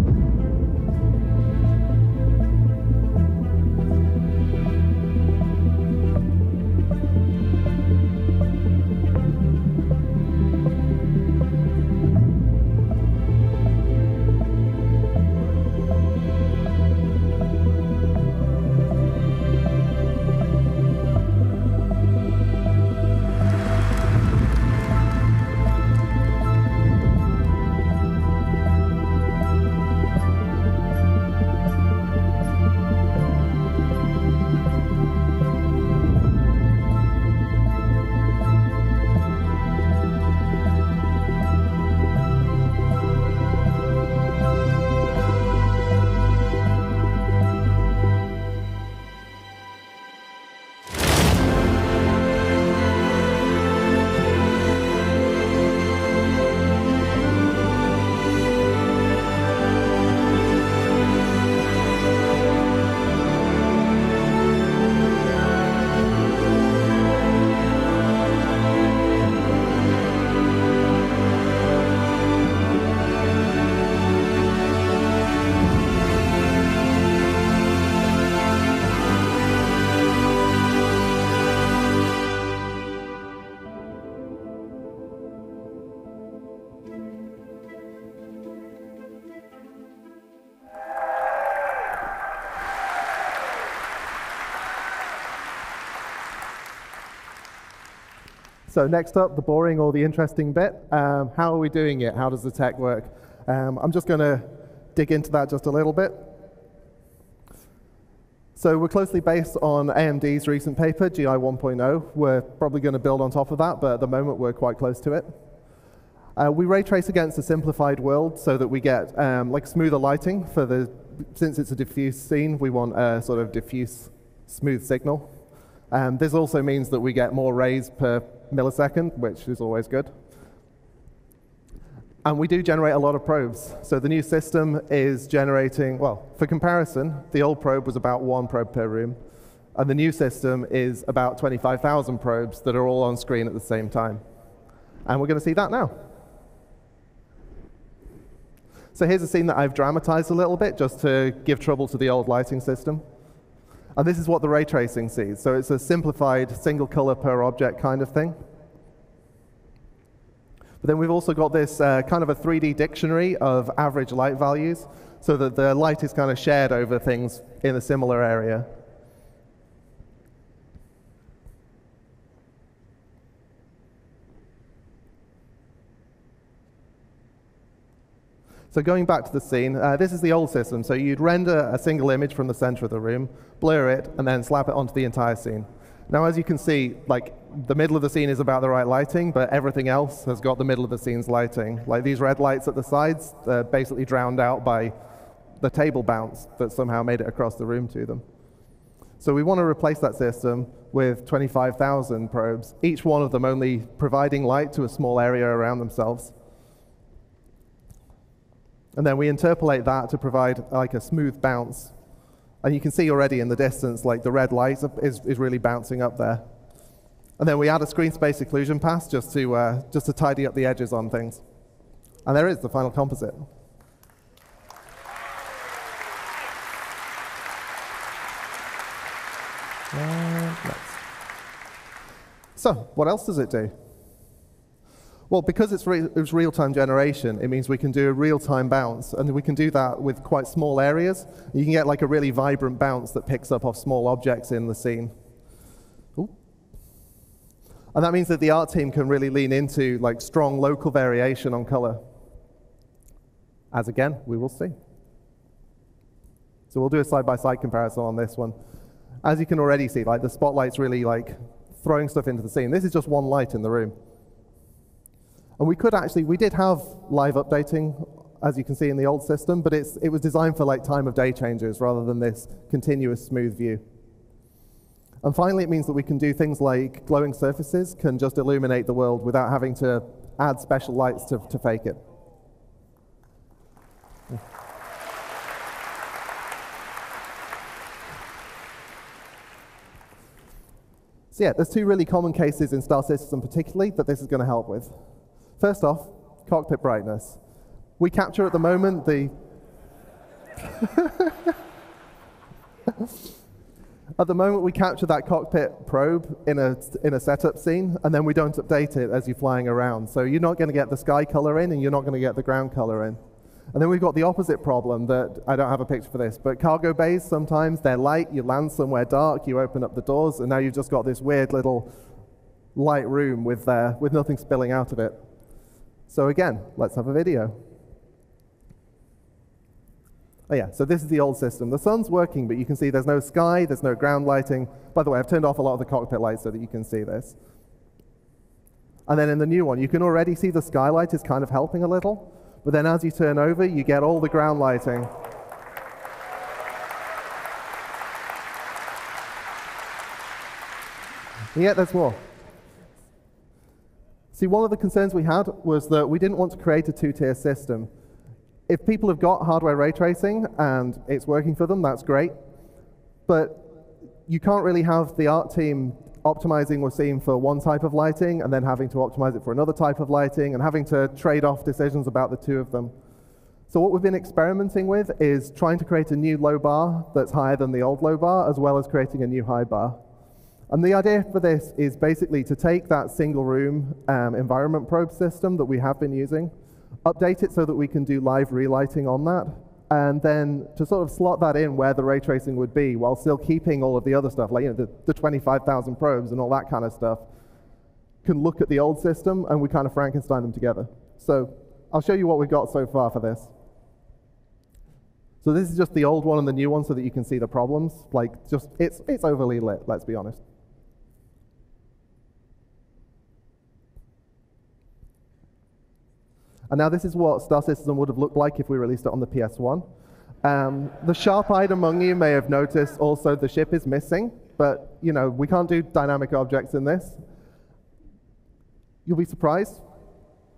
So next up, the boring or the interesting bit. Um, how are we doing it? How does the tech work? Um, I'm just going to dig into that just a little bit. So we're closely based on AMD's recent paper, GI 1.0. We're probably going to build on top of that, but at the moment we're quite close to it. Uh, we ray trace against a simplified world so that we get um, like smoother lighting for the, since it's a diffuse scene, we want a sort of diffuse smooth signal. Um, this also means that we get more rays per millisecond, which is always good. And we do generate a lot of probes. So the new system is generating, well, for comparison, the old probe was about one probe per room. And the new system is about 25,000 probes that are all on screen at the same time. And we're going to see that now. So here's a scene that I've dramatized a little bit just to give trouble to the old lighting system. And this is what the ray tracing sees. So it's a simplified single color per object kind of thing. But then we've also got this uh, kind of a 3D dictionary of average light values so that the light is kind of shared over things in a similar area. So going back to the scene, uh, this is the old system. So you'd render a single image from the center of the room, blur it, and then slap it onto the entire scene. Now, as you can see, like the middle of the scene is about the right lighting, but everything else has got the middle of the scene's lighting. Like these red lights at the sides, they're basically drowned out by the table bounce that somehow made it across the room to them. So we want to replace that system with 25,000 probes, each one of them only providing light to a small area around themselves. And then we interpolate that to provide like a smooth bounce. And you can see already in the distance, like the red light is, is really bouncing up there. And then we add a screen space occlusion pass just to, uh, just to tidy up the edges on things. And there is the final composite. So, what else does it do? Well, because it's, re it's real-time generation, it means we can do a real-time bounce, and we can do that with quite small areas. You can get like a really vibrant bounce that picks up off small objects in the scene. Ooh. And that means that the art team can really lean into like strong local variation on color. As again, we will see. So we'll do a side-by-side -side comparison on this one. As you can already see, like the spotlight's really like throwing stuff into the scene. This is just one light in the room. And we could actually, we did have live updating, as you can see in the old system, but it's, it was designed for like time of day changes rather than this continuous smooth view. And finally, it means that we can do things like glowing surfaces can just illuminate the world without having to add special lights to, to fake it. So yeah, there's two really common cases in Star Citizen particularly that this is going to help with. First off, cockpit brightness. We capture at the moment the... at the moment, we capture that cockpit probe in a, in a setup scene, and then we don't update it as you're flying around. So you're not going to get the sky color in, and you're not going to get the ground color in. And then we've got the opposite problem that I don't have a picture for this, but cargo bays sometimes they're light, you land somewhere dark, you open up the doors, and now you've just got this weird little light room with, uh, with nothing spilling out of it. So again, let's have a video. Oh yeah, so this is the old system. The sun's working, but you can see there's no sky, there's no ground lighting. By the way, I've turned off a lot of the cockpit lights so that you can see this. And then in the new one, you can already see the skylight is kind of helping a little, but then as you turn over, you get all the ground lighting. And yet there's more. See, one of the concerns we had was that we didn't want to create a two-tier system. If people have got hardware ray tracing and it's working for them, that's great. But you can't really have the art team optimizing Wasim for one type of lighting and then having to optimize it for another type of lighting and having to trade off decisions about the two of them. So what we've been experimenting with is trying to create a new low bar that's higher than the old low bar, as well as creating a new high bar. And the idea for this is basically to take that single room um, environment probe system that we have been using, update it so that we can do live relighting on that, and then to sort of slot that in where the ray tracing would be while still keeping all of the other stuff, like you know, the, the 25,000 probes and all that kind of stuff, can look at the old system and we kind of Frankenstein them together. So I'll show you what we've got so far for this. So this is just the old one and the new one so that you can see the problems. Like just, it's, it's overly lit, let's be honest. And now this is what Star Citizen would have looked like if we released it on the PS1. Um, the sharp-eyed among you may have noticed also the ship is missing, but you know we can't do dynamic objects in this. You'll be surprised.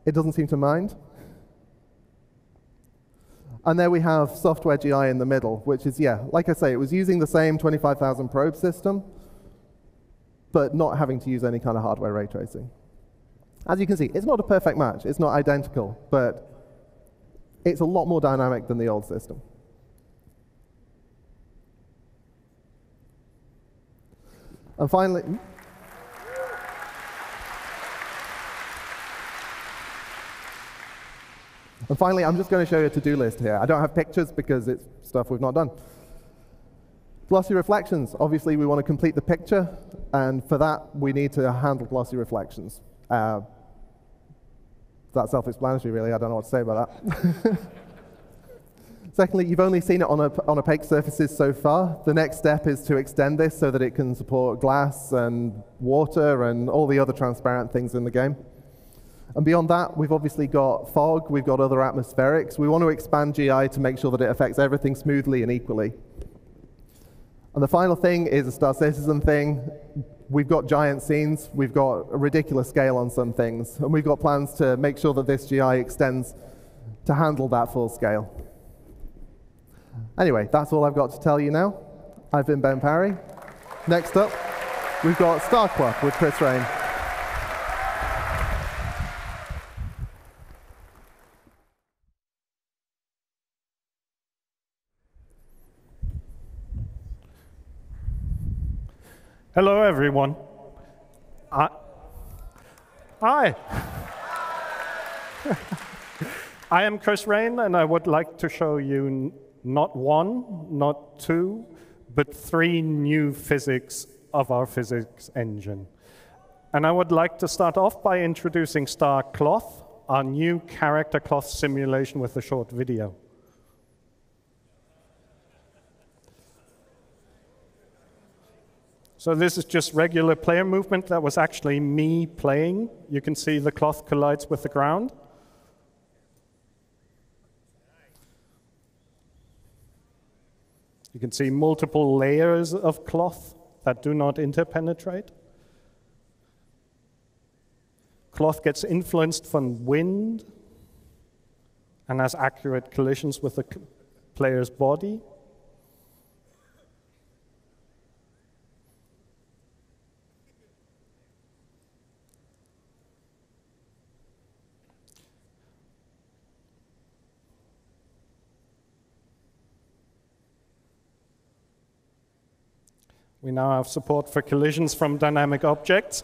It doesn't seem to mind. And there we have software GI in the middle, which is, yeah, like I say, it was using the same 25,000 probe system, but not having to use any kind of hardware ray tracing. As you can see, it's not a perfect match. It's not identical, but it's a lot more dynamic than the old system. And finally, hmm? and finally, I'm just going to show you a to-do list here. I don't have pictures because it's stuff we've not done. Glossy reflections. Obviously, we want to complete the picture, and for that, we need to handle glossy reflections. Uh, that's self-explanatory, really. I don't know what to say about that. Secondly, you've only seen it on, on opaque surfaces so far. The next step is to extend this so that it can support glass and water and all the other transparent things in the game. And beyond that, we've obviously got fog, we've got other atmospherics. We want to expand GI to make sure that it affects everything smoothly and equally. And the final thing is a Star Citizen thing we've got giant scenes, we've got a ridiculous scale on some things, and we've got plans to make sure that this GI extends to handle that full scale. Anyway, that's all I've got to tell you now. I've been Ben Parry. Next up, we've got Starcloth with Chris Raine. Hello, everyone. I, hi. I am Chris Raine, and I would like to show you not one, not two, but three new physics of our physics engine. And I would like to start off by introducing Star Cloth, our new character cloth simulation with a short video. So this is just regular player movement. That was actually me playing. You can see the cloth collides with the ground. You can see multiple layers of cloth that do not interpenetrate. Cloth gets influenced from wind and has accurate collisions with the player's body. Now have support for collisions from dynamic objects.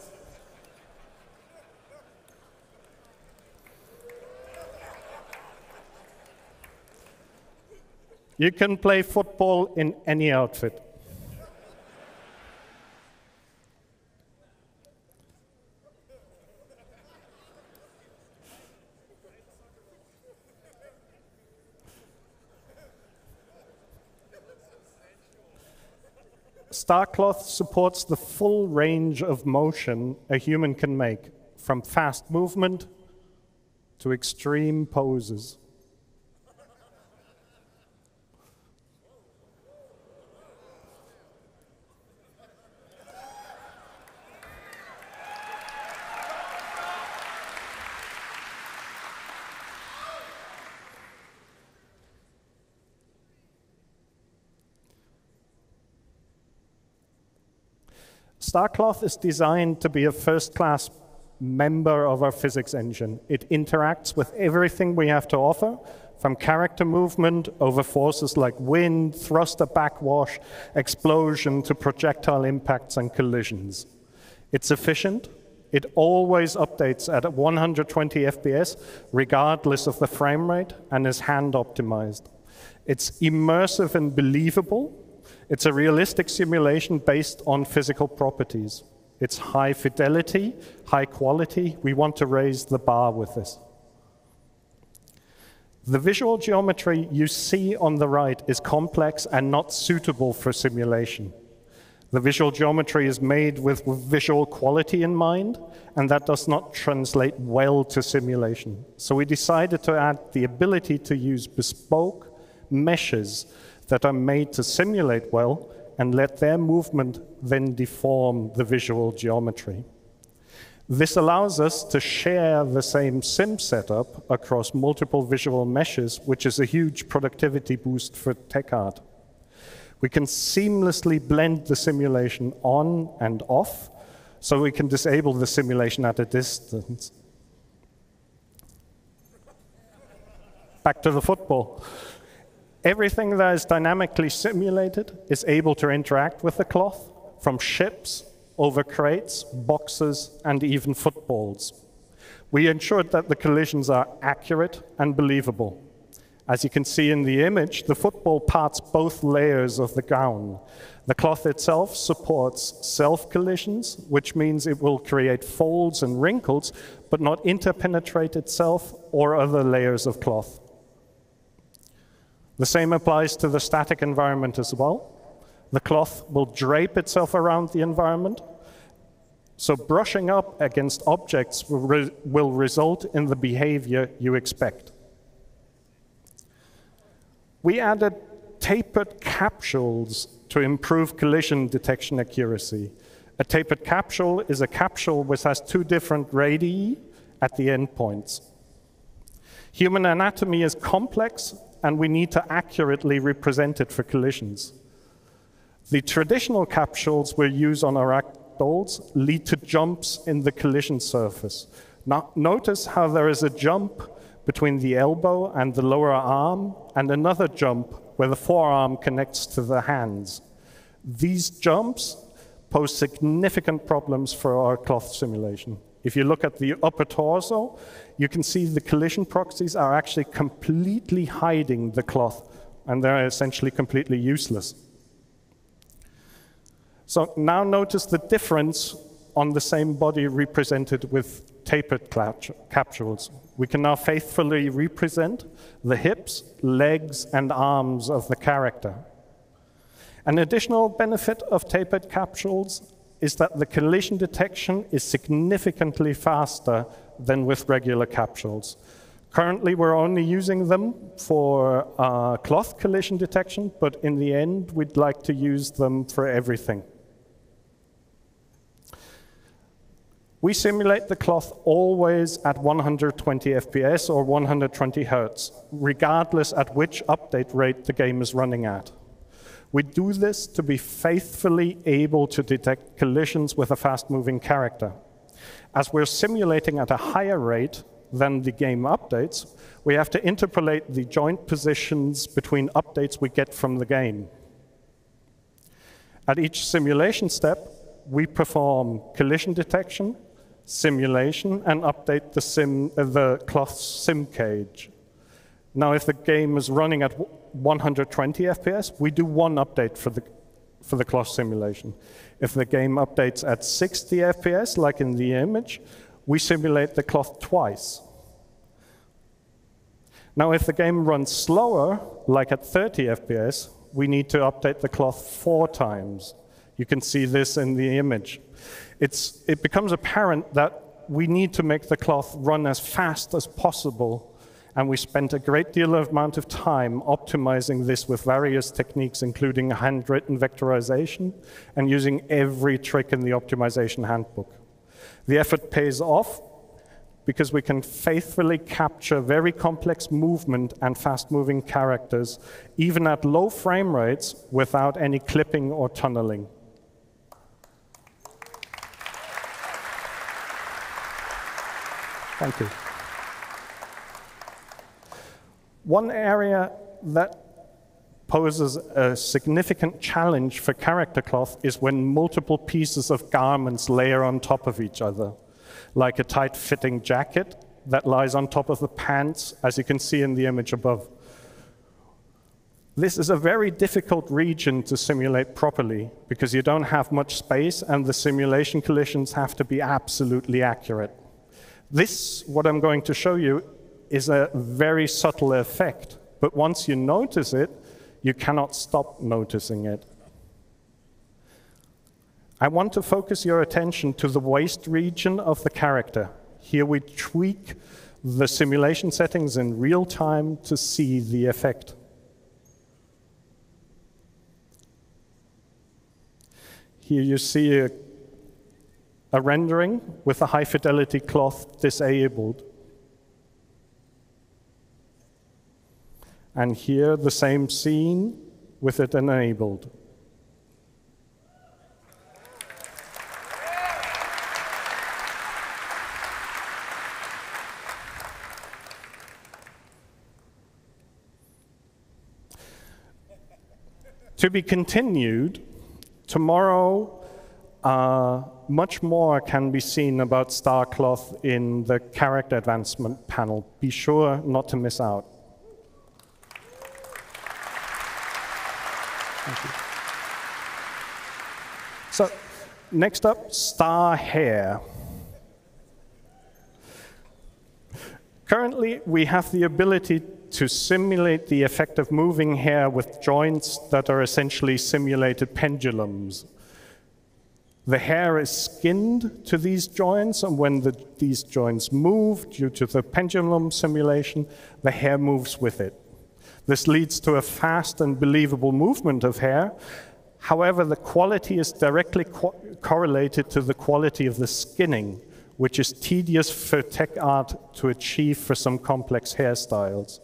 You can play football in any outfit. Starcloth supports the full range of motion a human can make, from fast movement to extreme poses. Starcloth is designed to be a first class member of our physics engine. It interacts with everything we have to offer, from character movement over forces like wind, thruster backwash, explosion, to projectile impacts and collisions. It's efficient. It always updates at 120 FPS, regardless of the frame rate, and is hand optimized. It's immersive and believable, it's a realistic simulation based on physical properties. It's high fidelity, high quality. We want to raise the bar with this. The visual geometry you see on the right is complex and not suitable for simulation. The visual geometry is made with visual quality in mind, and that does not translate well to simulation. So we decided to add the ability to use bespoke meshes that are made to simulate well and let their movement then deform the visual geometry. This allows us to share the same sim setup across multiple visual meshes, which is a huge productivity boost for tech art. We can seamlessly blend the simulation on and off, so we can disable the simulation at a distance. Back to the football. Everything that is dynamically simulated is able to interact with the cloth, from ships over crates, boxes, and even footballs. We ensured that the collisions are accurate and believable. As you can see in the image, the football parts both layers of the gown. The cloth itself supports self collisions, which means it will create folds and wrinkles, but not interpenetrate itself or other layers of cloth. The same applies to the static environment as well. The cloth will drape itself around the environment. So brushing up against objects will, re will result in the behavior you expect. We added tapered capsules to improve collision detection accuracy. A tapered capsule is a capsule which has two different radii at the endpoints. Human anatomy is complex and we need to accurately represent it for collisions. The traditional capsules we use on our ragdolls lead to jumps in the collision surface. Now, notice how there is a jump between the elbow and the lower arm, and another jump where the forearm connects to the hands. These jumps pose significant problems for our cloth simulation. If you look at the upper torso, you can see the collision proxies are actually completely hiding the cloth, and they're essentially completely useless. So now notice the difference on the same body represented with tapered capsules. We can now faithfully represent the hips, legs, and arms of the character. An additional benefit of tapered capsules is that the collision detection is significantly faster than with regular capsules. Currently, we're only using them for uh, cloth collision detection, but in the end, we'd like to use them for everything. We simulate the cloth always at 120 FPS or 120 Hertz, regardless at which update rate the game is running at. We do this to be faithfully able to detect collisions with a fast-moving character. As we're simulating at a higher rate than the game updates, we have to interpolate the joint positions between updates we get from the game. At each simulation step, we perform collision detection, simulation, and update the, sim, uh, the cloth sim cage. Now, if the game is running at 120 FPS, we do one update for the, for the cloth simulation. If the game updates at 60 FPS, like in the image, we simulate the cloth twice. Now, if the game runs slower, like at 30 FPS, we need to update the cloth four times. You can see this in the image. It's, it becomes apparent that we need to make the cloth run as fast as possible and we spent a great deal of amount of time optimizing this with various techniques, including handwritten vectorization and using every trick in the optimization handbook. The effort pays off because we can faithfully capture very complex movement and fast-moving characters, even at low frame rates without any clipping or tunneling. Thank you. One area that poses a significant challenge for character cloth is when multiple pieces of garments layer on top of each other, like a tight fitting jacket that lies on top of the pants, as you can see in the image above. This is a very difficult region to simulate properly because you don't have much space and the simulation collisions have to be absolutely accurate. This, what I'm going to show you, is a very subtle effect, but once you notice it, you cannot stop noticing it. I want to focus your attention to the waist region of the character. Here we tweak the simulation settings in real time to see the effect. Here you see a, a rendering with a high fidelity cloth disabled. And here the same scene with it enabled. to be continued, tomorrow uh, much more can be seen about Starcloth in the character advancement panel. Be sure not to miss out. So, next up, star hair. Currently, we have the ability to simulate the effect of moving hair with joints that are essentially simulated pendulums. The hair is skinned to these joints, and when the, these joints move due to the pendulum simulation, the hair moves with it. This leads to a fast and believable movement of hair. However, the quality is directly co correlated to the quality of the skinning, which is tedious for tech art to achieve for some complex hairstyles.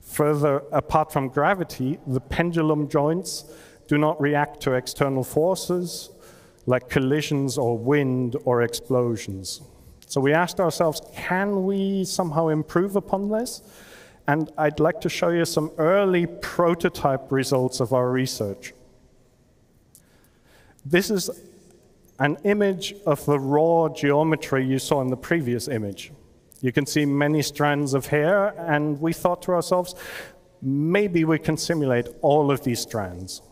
Further, apart from gravity, the pendulum joints do not react to external forces, like collisions or wind or explosions. So we asked ourselves, can we somehow improve upon this? And I'd like to show you some early prototype results of our research. This is an image of the raw geometry you saw in the previous image. You can see many strands of hair, and we thought to ourselves, maybe we can simulate all of these strands.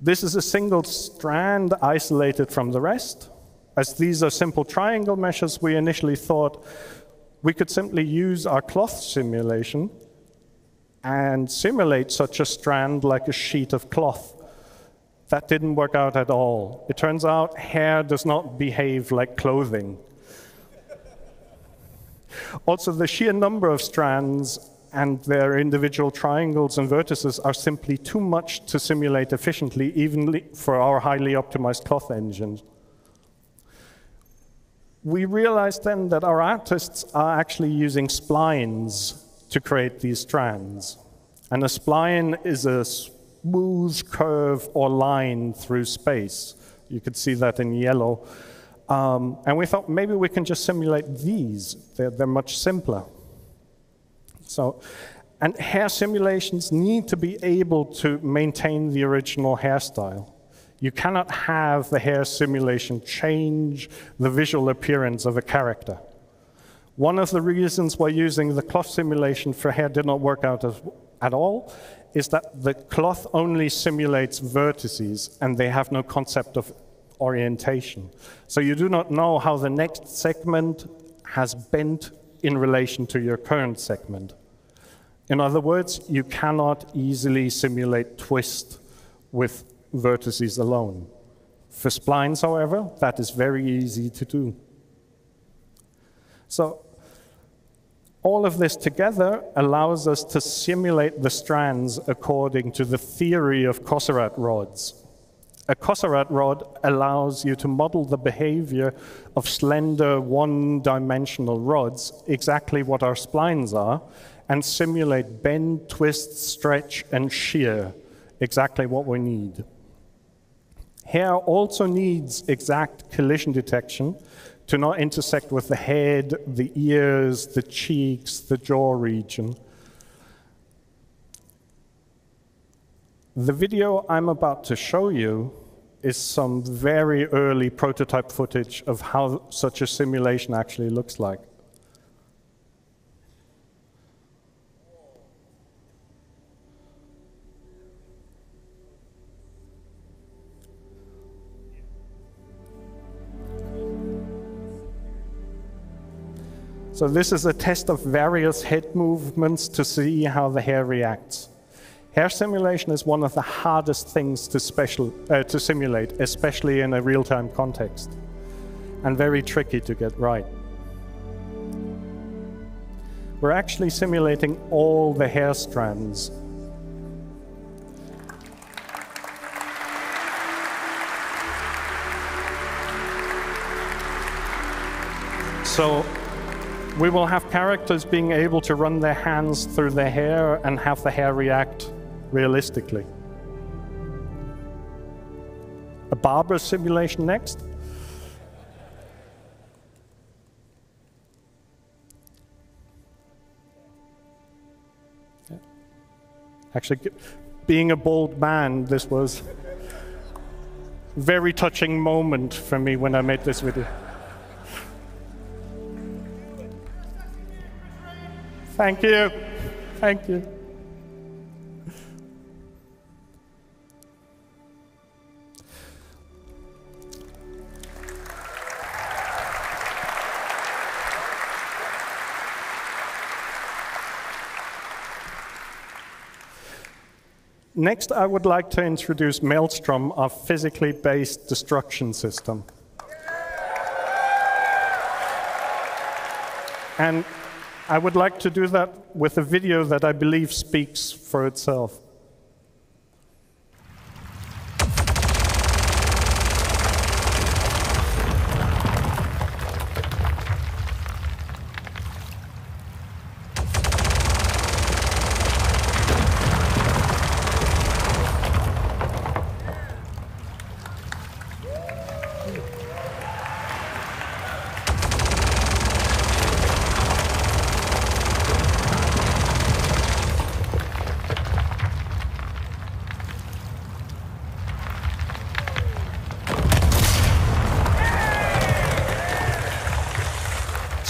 This is a single strand isolated from the rest. As these are simple triangle meshes, we initially thought we could simply use our cloth simulation and simulate such a strand like a sheet of cloth. That didn't work out at all. It turns out hair does not behave like clothing. also, the sheer number of strands and their individual triangles and vertices are simply too much to simulate efficiently, even for our highly optimized cloth engine. We realized then that our artists are actually using splines to create these strands. And a spline is a smooth curve or line through space. You could see that in yellow. Um, and we thought maybe we can just simulate these. They're, they're much simpler. So, and hair simulations need to be able to maintain the original hairstyle. You cannot have the hair simulation change the visual appearance of a character. One of the reasons why using the cloth simulation for hair did not work out as, at all is that the cloth only simulates vertices and they have no concept of orientation. So you do not know how the next segment has bent in relation to your current segment. In other words, you cannot easily simulate twist with vertices alone. For splines, however, that is very easy to do. So all of this together allows us to simulate the strands according to the theory of Cosserat rods. A Cosserat rod allows you to model the behavior of slender one-dimensional rods, exactly what our splines are, and simulate bend, twist, stretch, and shear, exactly what we need. Hair also needs exact collision detection to not intersect with the head, the ears, the cheeks, the jaw region. The video I'm about to show you is some very early prototype footage of how such a simulation actually looks like. So this is a test of various head movements to see how the hair reacts. Hair simulation is one of the hardest things to, special, uh, to simulate, especially in a real-time context, and very tricky to get right. We're actually simulating all the hair strands. So we will have characters being able to run their hands through their hair and have the hair react realistically. A barber simulation next. Actually, being a bald man, this was a very touching moment for me when I made this video. Thank you. Thank you. Next, I would like to introduce Maelstrom, our physically based destruction system. And I would like to do that with a video that I believe speaks for itself.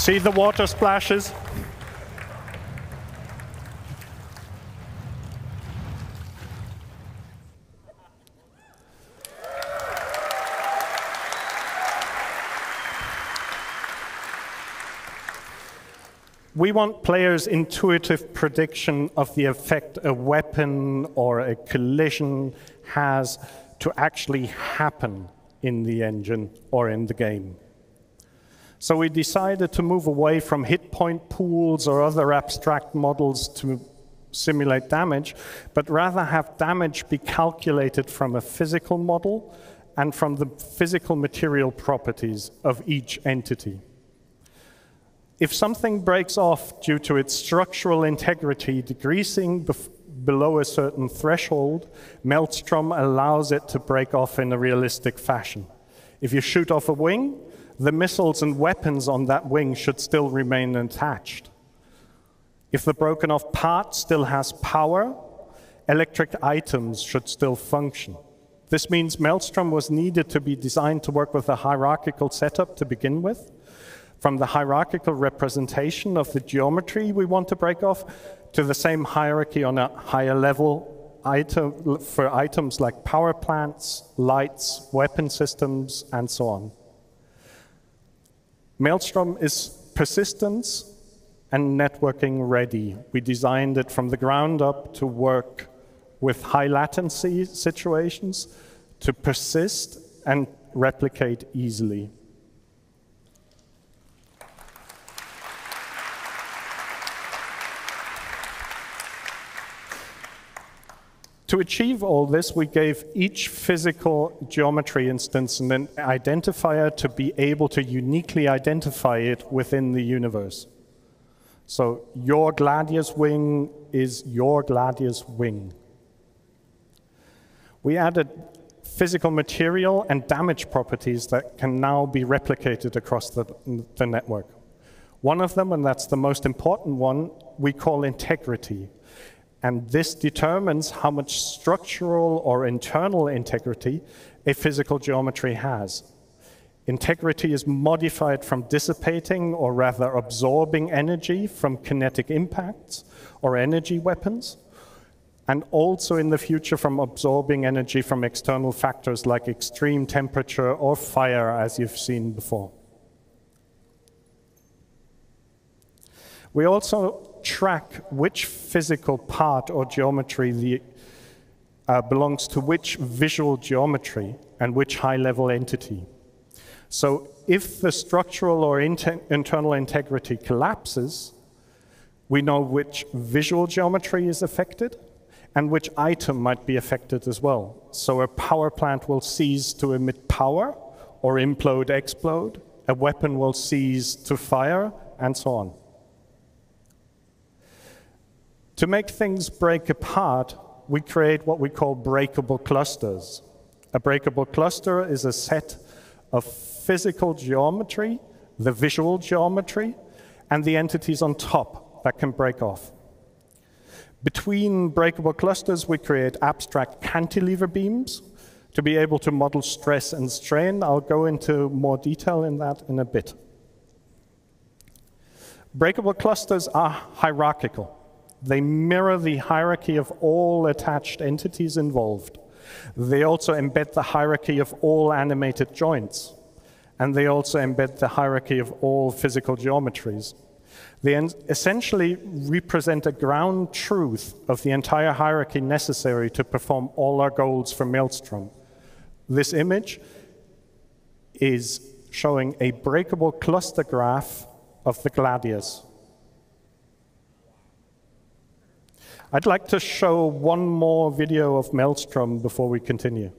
See the water splashes? We want players' intuitive prediction of the effect a weapon or a collision has to actually happen in the engine or in the game. So we decided to move away from hit point pools or other abstract models to simulate damage, but rather have damage be calculated from a physical model and from the physical material properties of each entity. If something breaks off due to its structural integrity decreasing below a certain threshold, Maelstrom allows it to break off in a realistic fashion. If you shoot off a wing, the missiles and weapons on that wing should still remain attached. If the broken off part still has power, electric items should still function. This means Maelstrom was needed to be designed to work with a hierarchical setup to begin with from the hierarchical representation of the geometry we want to break off to the same hierarchy on a higher level item, for items like power plants, lights, weapon systems, and so on. Maelstrom is persistence and networking ready. We designed it from the ground up to work with high latency situations, to persist and replicate easily. To achieve all this, we gave each physical geometry instance an identifier to be able to uniquely identify it within the universe. So your Gladius wing is your Gladius wing. We added physical material and damage properties that can now be replicated across the, the network. One of them, and that's the most important one, we call integrity. And this determines how much structural or internal integrity a physical geometry has. Integrity is modified from dissipating or rather absorbing energy from kinetic impacts or energy weapons, and also in the future from absorbing energy from external factors like extreme temperature or fire, as you've seen before. We also track which physical part or geometry the, uh, belongs to which visual geometry and which high level entity. So if the structural or inter internal integrity collapses, we know which visual geometry is affected and which item might be affected as well. So a power plant will cease to emit power or implode, explode. A weapon will cease to fire, and so on. To make things break apart, we create what we call breakable clusters. A breakable cluster is a set of physical geometry, the visual geometry, and the entities on top that can break off. Between breakable clusters, we create abstract cantilever beams to be able to model stress and strain. I'll go into more detail in that in a bit. Breakable clusters are hierarchical. They mirror the hierarchy of all attached entities involved. They also embed the hierarchy of all animated joints. And they also embed the hierarchy of all physical geometries. They essentially represent a ground truth of the entire hierarchy necessary to perform all our goals for Maelstrom. This image is showing a breakable cluster graph of the Gladius. I'd like to show one more video of Maelstrom before we continue.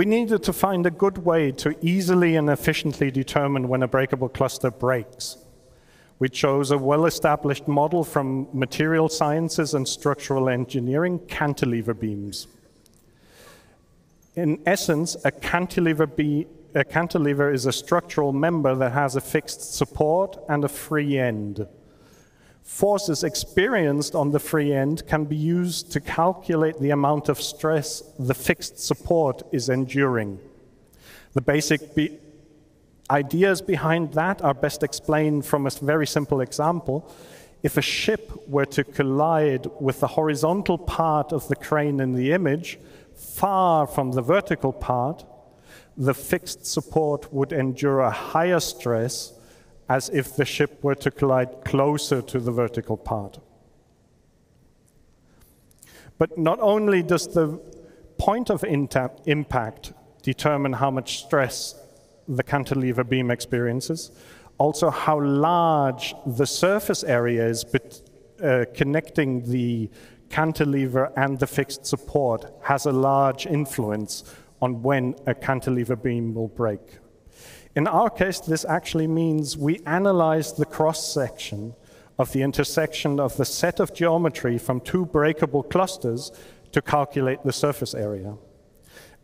We needed to find a good way to easily and efficiently determine when a breakable cluster breaks. We chose a well-established model from material sciences and structural engineering, cantilever beams. In essence, a cantilever, be, a cantilever is a structural member that has a fixed support and a free end. Forces experienced on the free end can be used to calculate the amount of stress the fixed support is enduring. The basic be ideas behind that are best explained from a very simple example. If a ship were to collide with the horizontal part of the crane in the image, far from the vertical part, the fixed support would endure a higher stress as if the ship were to collide closer to the vertical part. But not only does the point of impact determine how much stress the cantilever beam experiences, also how large the surface area is uh, connecting the cantilever and the fixed support has a large influence on when a cantilever beam will break. In our case, this actually means we analyze the cross section of the intersection of the set of geometry from two breakable clusters to calculate the surface area.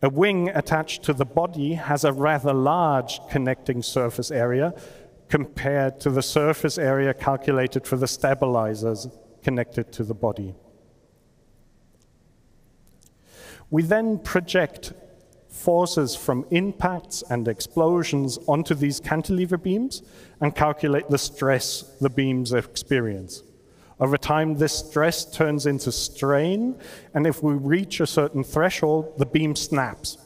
A wing attached to the body has a rather large connecting surface area compared to the surface area calculated for the stabilizers connected to the body. We then project forces from impacts and explosions onto these cantilever beams and calculate the stress the beams experience. Over time, this stress turns into strain, and if we reach a certain threshold, the beam snaps.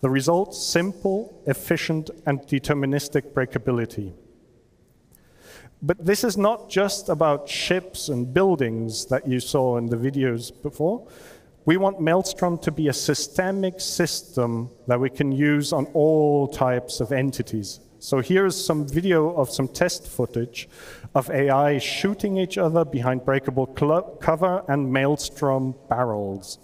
The result, simple, efficient, and deterministic breakability. But this is not just about ships and buildings that you saw in the videos before. We want Maelstrom to be a systemic system that we can use on all types of entities. So here's some video of some test footage of AI shooting each other behind breakable cover and Maelstrom barrels.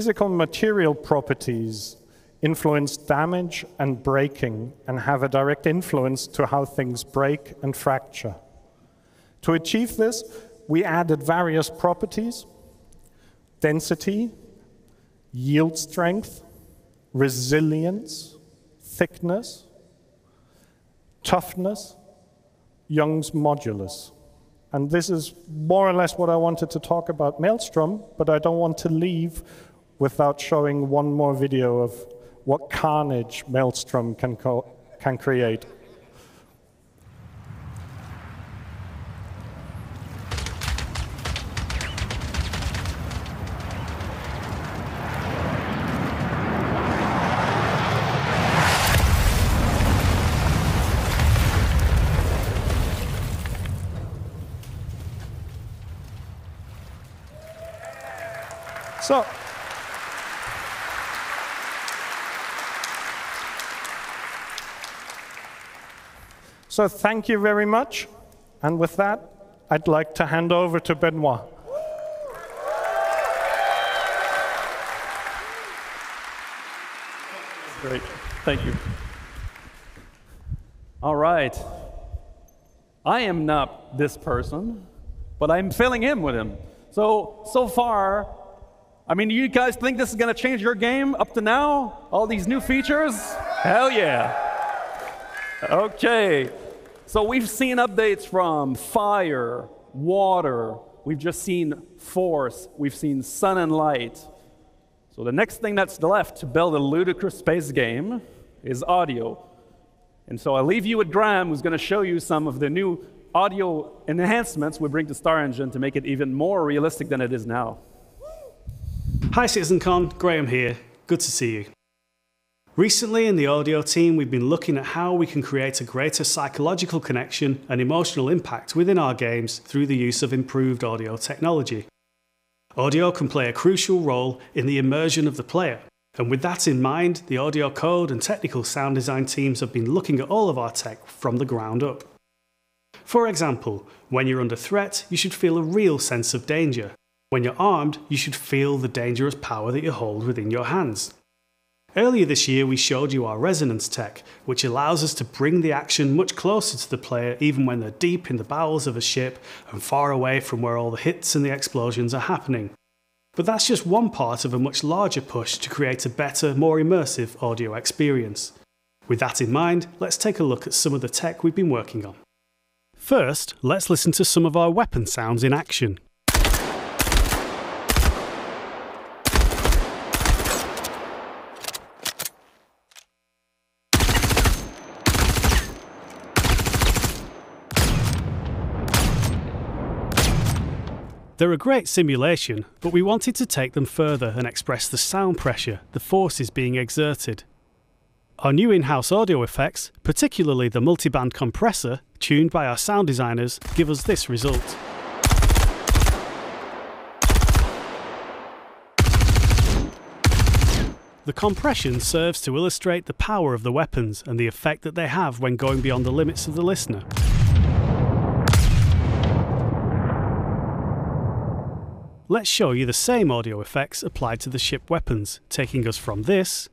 Physical material properties influence damage and breaking and have a direct influence to how things break and fracture. To achieve this, we added various properties, density, yield strength, resilience, thickness, toughness, Young's modulus. And this is more or less what I wanted to talk about Maelstrom, but I don't want to leave without showing one more video of what carnage Maelstrom can, can create. So, So thank you very much. And with that, I'd like to hand over to Benoit. Great. Thank you. All right. I am not this person, but I'm filling in with him. So, so far, I mean, you guys think this is going to change your game up to now? All these new features? Hell yeah. Okay. So we've seen updates from fire, water, we've just seen force, we've seen sun and light. So the next thing that's left to build a ludicrous space game is audio. And so I leave you with Graham, who's going to show you some of the new audio enhancements we bring to Star Engine to make it even more realistic than it is now. Hi CitizenCon, Graham here. good to see you. Recently, in the audio team, we've been looking at how we can create a greater psychological connection and emotional impact within our games through the use of improved audio technology. Audio can play a crucial role in the immersion of the player, and with that in mind, the audio code and technical sound design teams have been looking at all of our tech from the ground up. For example, when you're under threat, you should feel a real sense of danger. When you're armed, you should feel the dangerous power that you hold within your hands. Earlier this year, we showed you our resonance tech, which allows us to bring the action much closer to the player even when they're deep in the bowels of a ship and far away from where all the hits and the explosions are happening. But that's just one part of a much larger push to create a better, more immersive audio experience. With that in mind, let's take a look at some of the tech we've been working on. First, let's listen to some of our weapon sounds in action. They're a great simulation, but we wanted to take them further and express the sound pressure, the forces being exerted. Our new in house audio effects, particularly the multiband compressor, tuned by our sound designers, give us this result. The compression serves to illustrate the power of the weapons and the effect that they have when going beyond the limits of the listener. Let's show you the same audio effects applied to the ship weapons, taking us from this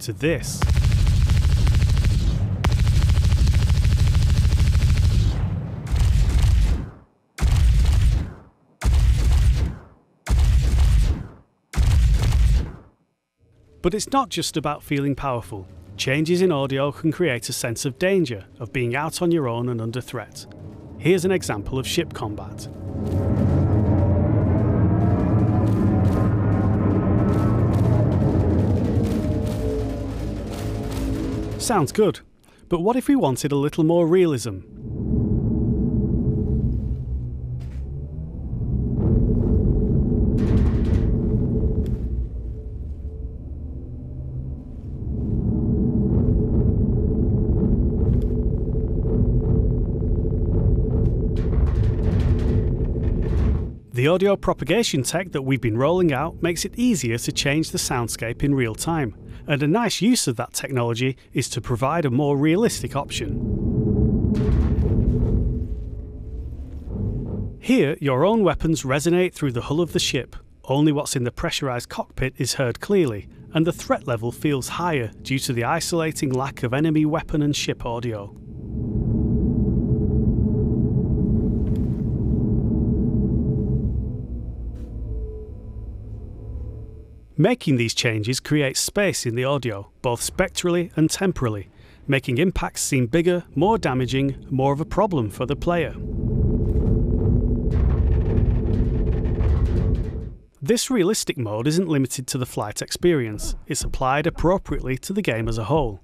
to this. But it's not just about feeling powerful. Changes in audio can create a sense of danger, of being out on your own and under threat. Here's an example of ship combat. Sounds good, but what if we wanted a little more realism? The audio propagation tech that we've been rolling out makes it easier to change the soundscape in real time, and a nice use of that technology is to provide a more realistic option. Here, your own weapons resonate through the hull of the ship, only what's in the pressurized cockpit is heard clearly, and the threat level feels higher due to the isolating lack of enemy weapon and ship audio. Making these changes creates space in the audio, both spectrally and temporally, making impacts seem bigger, more damaging, more of a problem for the player. This realistic mode isn't limited to the flight experience, it's applied appropriately to the game as a whole.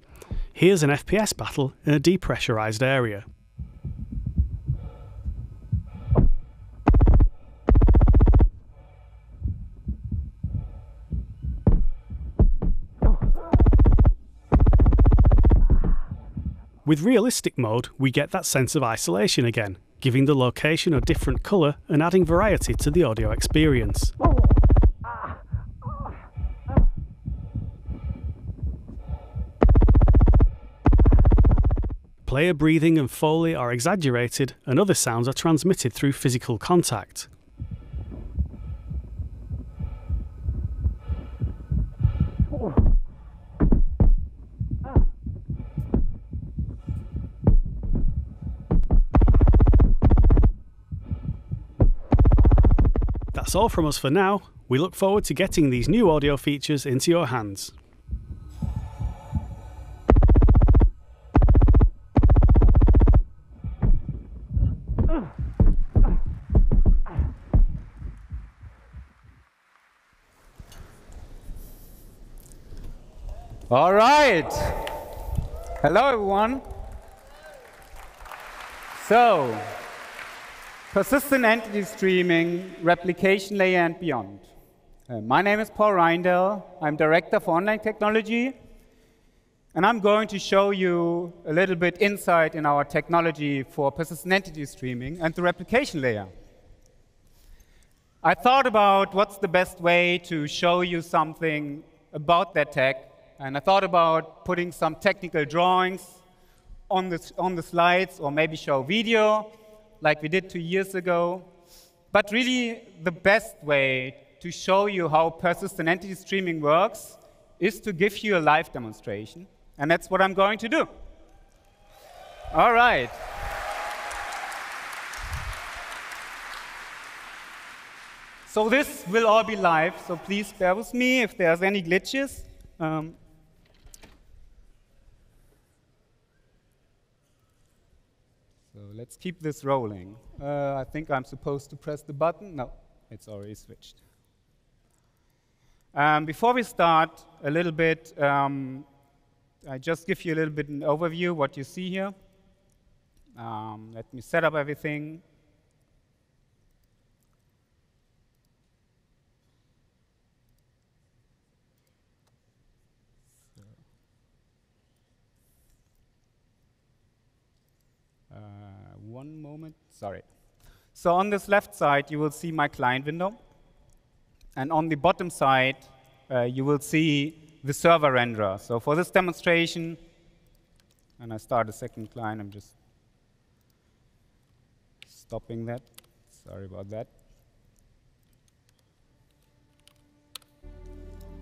Here's an FPS battle in a depressurized area. With realistic mode, we get that sense of isolation again, giving the location a different colour and adding variety to the audio experience. Player breathing and foley are exaggerated, and other sounds are transmitted through physical contact. That's all from us for now. We look forward to getting these new audio features into your hands. All right. Hello, everyone. So, Persistent entity streaming, replication layer, and beyond. Uh, my name is Paul Reindell. I'm Director for Online Technology. And I'm going to show you a little bit insight in our technology for persistent entity streaming and the replication layer. I thought about what's the best way to show you something about that tech, and I thought about putting some technical drawings on the, on the slides or maybe show video like we did two years ago. But really, the best way to show you how persistent entity streaming works is to give you a live demonstration, and that's what I'm going to do. All right. So this will all be live, so please bear with me if there's any glitches. Um, let's keep this rolling. Uh, I think I'm supposed to press the button. No, it's already switched. Um, before we start, a little bit, um, I just give you a little bit an overview what you see here. Um, let me set up everything. One moment. Sorry. So on this left side, you will see my client window. And on the bottom side, uh, you will see the server renderer. So for this demonstration, and I start a second client, I'm just stopping that. Sorry about that.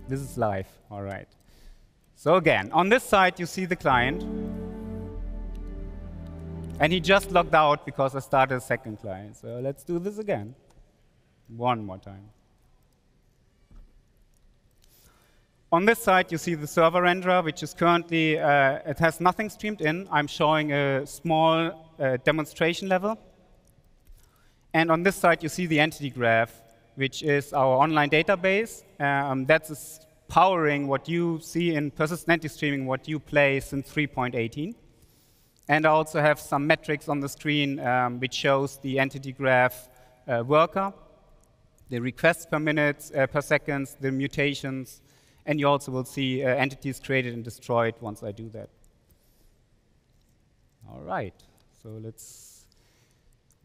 This is live, all right. So again, on this side, you see the client. And he just logged out because I started a second client. So let's do this again. One more time. On this side, you see the server renderer, which is currently, uh, it has nothing streamed in. I'm showing a small uh, demonstration level. And on this side, you see the entity graph, which is our online database. Um, that's powering what you see in persistent entity streaming, what you play since 3.18. And I also have some metrics on the screen um, which shows the entity graph uh, worker, the requests per minute, uh, per second, the mutations, and you also will see uh, entities created and destroyed once I do that. All right, so let's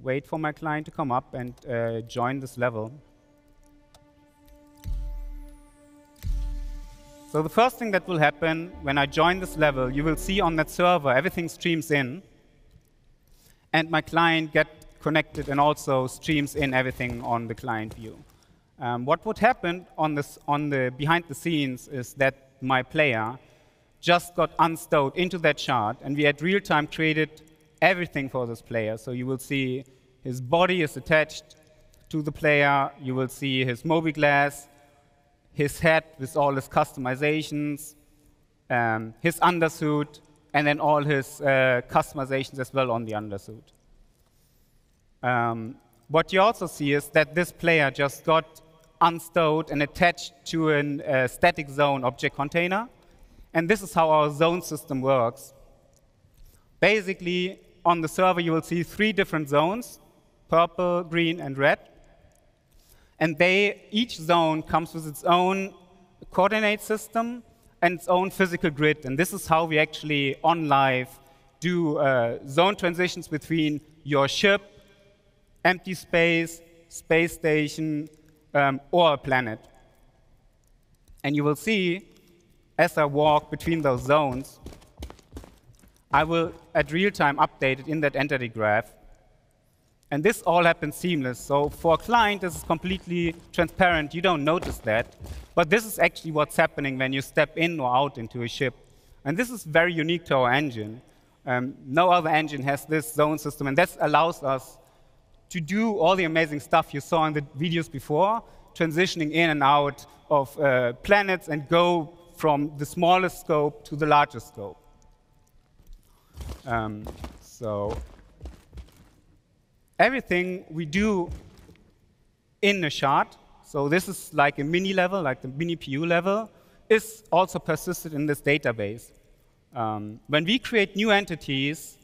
wait for my client to come up and uh, join this level. So the first thing that will happen when I join this level, you will see on that server everything streams in, and my client get connected and also streams in everything on the client view. Um, what would happen on, this, on the behind the scenes is that my player just got unstowed into that shard, and we at real time created everything for this player. So you will see his body is attached to the player. You will see his mobiGlas, his hat with all his customizations, um, his undersuit, and then all his uh, customizations as well on the undersuit. Um, what you also see is that this player just got unstowed and attached to a uh, static zone object container. And this is how our zone system works. Basically, on the server, you will see three different zones, purple, green, and red. And they, each zone comes with its own coordinate system and its own physical grid. And this is how we actually, on live, do uh, zone transitions between your ship, empty space, space station, um, or a planet. And you will see, as I walk between those zones, I will, at real time, update it in that entity graph and this all happens seamless. So for a client, this is completely transparent. You don't notice that. But this is actually what's happening when you step in or out into a ship. And this is very unique to our engine. Um, no other engine has this zone system, and that allows us to do all the amazing stuff you saw in the videos before, transitioning in and out of uh, planets and go from the smallest scope to the largest scope. Um, so everything we do in a shard, so this is like a mini level, like the mini PU level, is also persisted in this database. Um, when we create new entities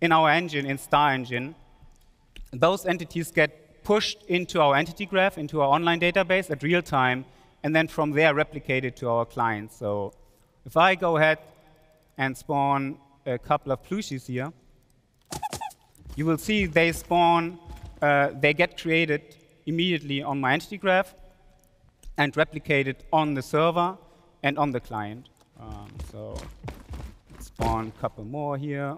in our engine, in Star Engine, those entities get pushed into our entity graph, into our online database at real time, and then from there replicated to our clients. So if I go ahead and spawn a couple of plushies here, you will see they spawn, uh, they get created immediately on my entity graph and replicated on the server and on the client. Um, so spawn a couple more here.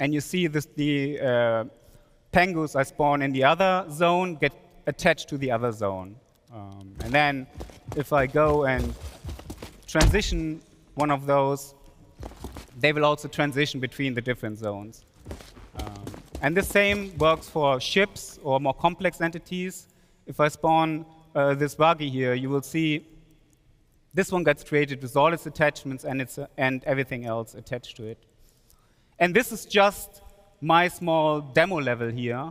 And you see this, the uh, pengus I spawn in the other zone get attached to the other zone. Um, and then if I go and transition one of those, they will also transition between the different zones. Um, and the same works for ships or more complex entities. If I spawn uh, this buggy here, you will see this one gets created with all its attachments and, its, uh, and everything else attached to it. And this is just my small demo level here.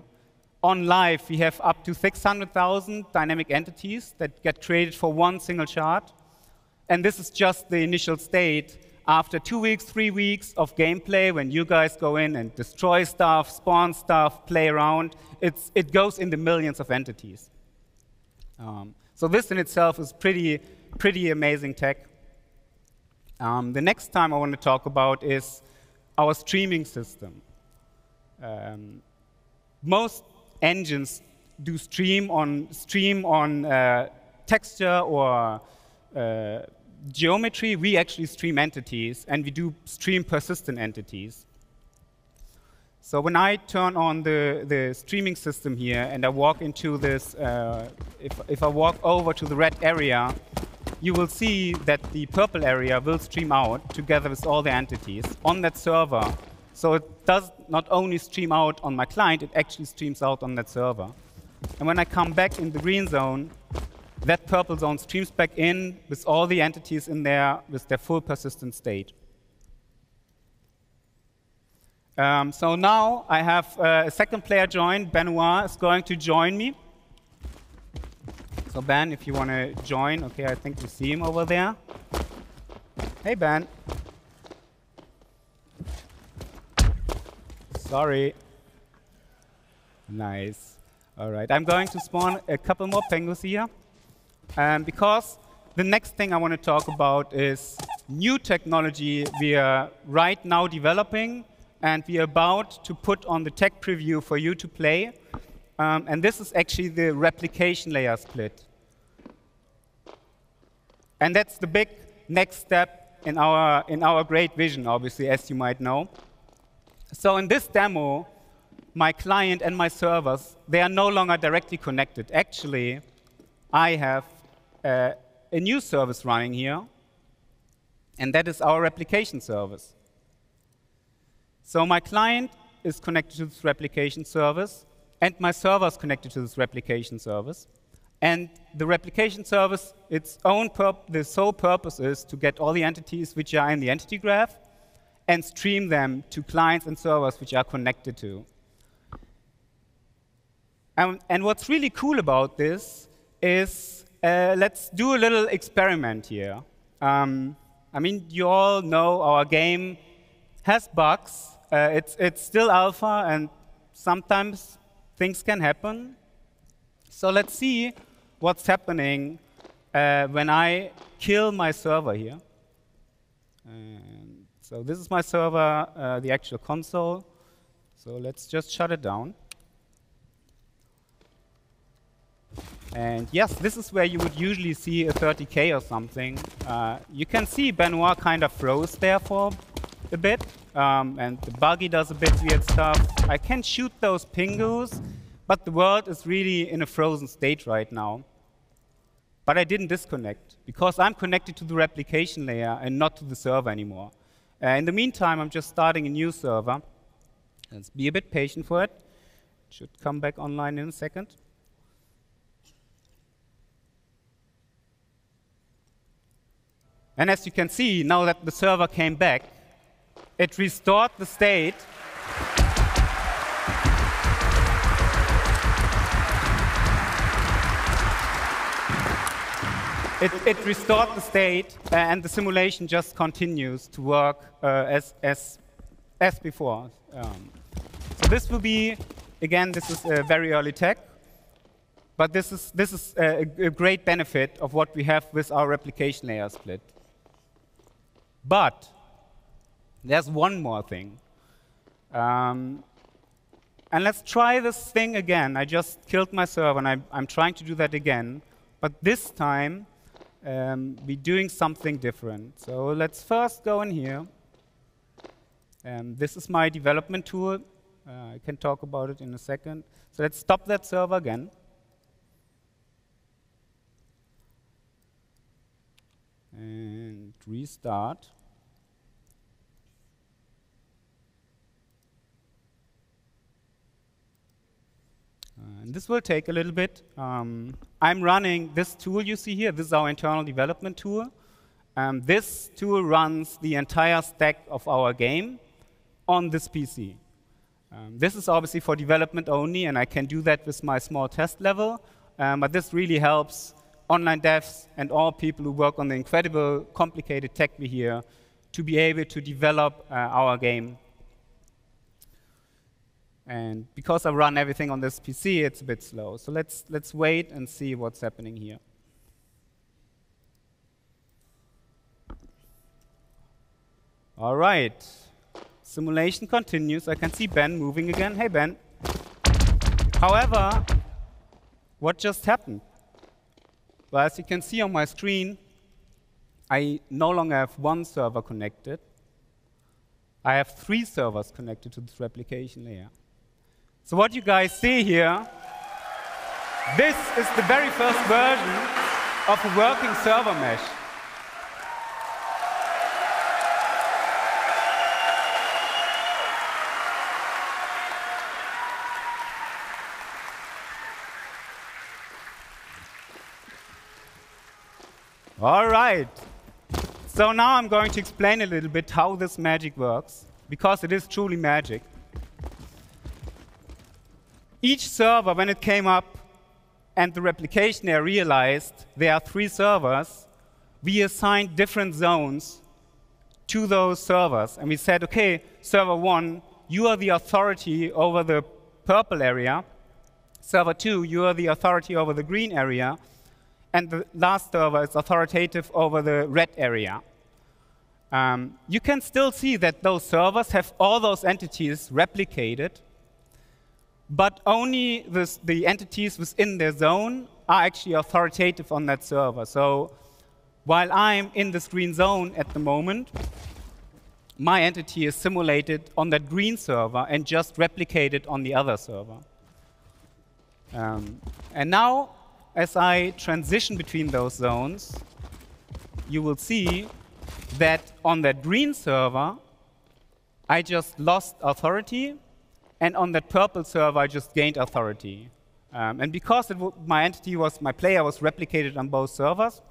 On live, we have up to 600,000 dynamic entities that get created for one single shard. And this is just the initial state after two weeks, three weeks of gameplay, when you guys go in and destroy stuff, spawn stuff, play around, it goes in the millions of entities. Um, so this in itself is pretty, pretty amazing tech. Um, the next time I want to talk about is our streaming system. Um, most engines do stream on, stream on uh, texture or uh, geometry. We actually stream entities, and we do stream persistent entities. So when I turn on the, the streaming system here and I walk into this, uh, if, if I walk over to the red area, you will see that the purple area will stream out together with all the entities on that server. So it does not only stream out on my client, it actually streams out on that server. And when I come back in the green zone, that purple zone streams back in with all the entities in there with their full persistent state. Um, so now I have uh, a second player join. Benoit is going to join me. So Ben, if you want to join, okay, I think we see him over there. Hey Ben. Sorry. Nice. All right, I'm going to spawn a couple more penguins here. Um, because the next thing I want to talk about is new technology we are right now developing and we are about to put on the tech preview for you to play. Um, and this is actually the replication layer split. And that's the big next step in our, in our great vision, obviously, as you might know. So in this demo, my client and my servers, they are no longer directly connected. Actually, I have uh, a new service running here, and that is our replication service. So my client is connected to this replication service, and my server is connected to this replication service. And the replication service, its own the sole purpose is to get all the entities which are in the entity graph and stream them to clients and servers which are connected to. And, and what's really cool about this is uh, let's do a little experiment here. Um, I mean, you all know our game has bugs. Uh, it's, it's still alpha, and sometimes things can happen. So let's see what's happening uh, when I kill my server here. And so this is my server, uh, the actual console. So let's just shut it down. And yes, this is where you would usually see a 30K or something. Uh, you can see Benoit kind of froze there for a bit, um, and the buggy does a bit weird stuff. I can shoot those pingus, but the world is really in a frozen state right now. But I didn't disconnect, because I'm connected to the replication layer and not to the server anymore. Uh, in the meantime, I'm just starting a new server. Let's be a bit patient for it. it should come back online in a second. And as you can see, now that the server came back, it restored the state. It, it, restored the state, uh, and the simulation just continues to work uh, as, as, as before. Um, So this will be, again, this is a very early tech, but this is, this is a, a great benefit of what we have with our replication layer split. But there's one more thing. Um, and let's try this thing again. I just killed my server, and I, I'm trying to do that again. But this time, um, we're doing something different. So let's first go in here. Um, this is my development tool. Uh, I can talk about it in a second. So let's stop that server again. And restart. Uh, and this will take a little bit. Um, I'm running this tool you see here. This is our internal development tool. Um, this tool runs the entire stack of our game on this PC. Um, this is obviously for development only, and I can do that with my small test level. Um, but this really helps online devs and all people who work on the incredible, complicated tech we hear to be able to develop uh, our game and because I run everything on this PC, it's a bit slow. So let's, let's wait and see what's happening here. All right. Simulation continues. I can see Ben moving again. Hey, Ben. However, what just happened? Well, as you can see on my screen, I no longer have one server connected. I have three servers connected to this replication layer. So what you guys see here, this is the very first version of a working server mesh. All right. So now I'm going to explain a little bit how this magic works, because it is truly magic. Each server, when it came up and the replication layer realized there are three servers, we assigned different zones to those servers. And we said, OK, server one, you are the authority over the purple area. Server two, you are the authority over the green area. And the last server is authoritative over the red area. Um, you can still see that those servers have all those entities replicated but only this, the entities within their zone are actually authoritative on that server. So while I'm in this green zone at the moment, my entity is simulated on that green server and just replicated on the other server. Um, and now, as I transition between those zones, you will see that on that green server, I just lost authority and on that purple server, I just gained authority. Um, and because my entity was, my player was replicated on both servers,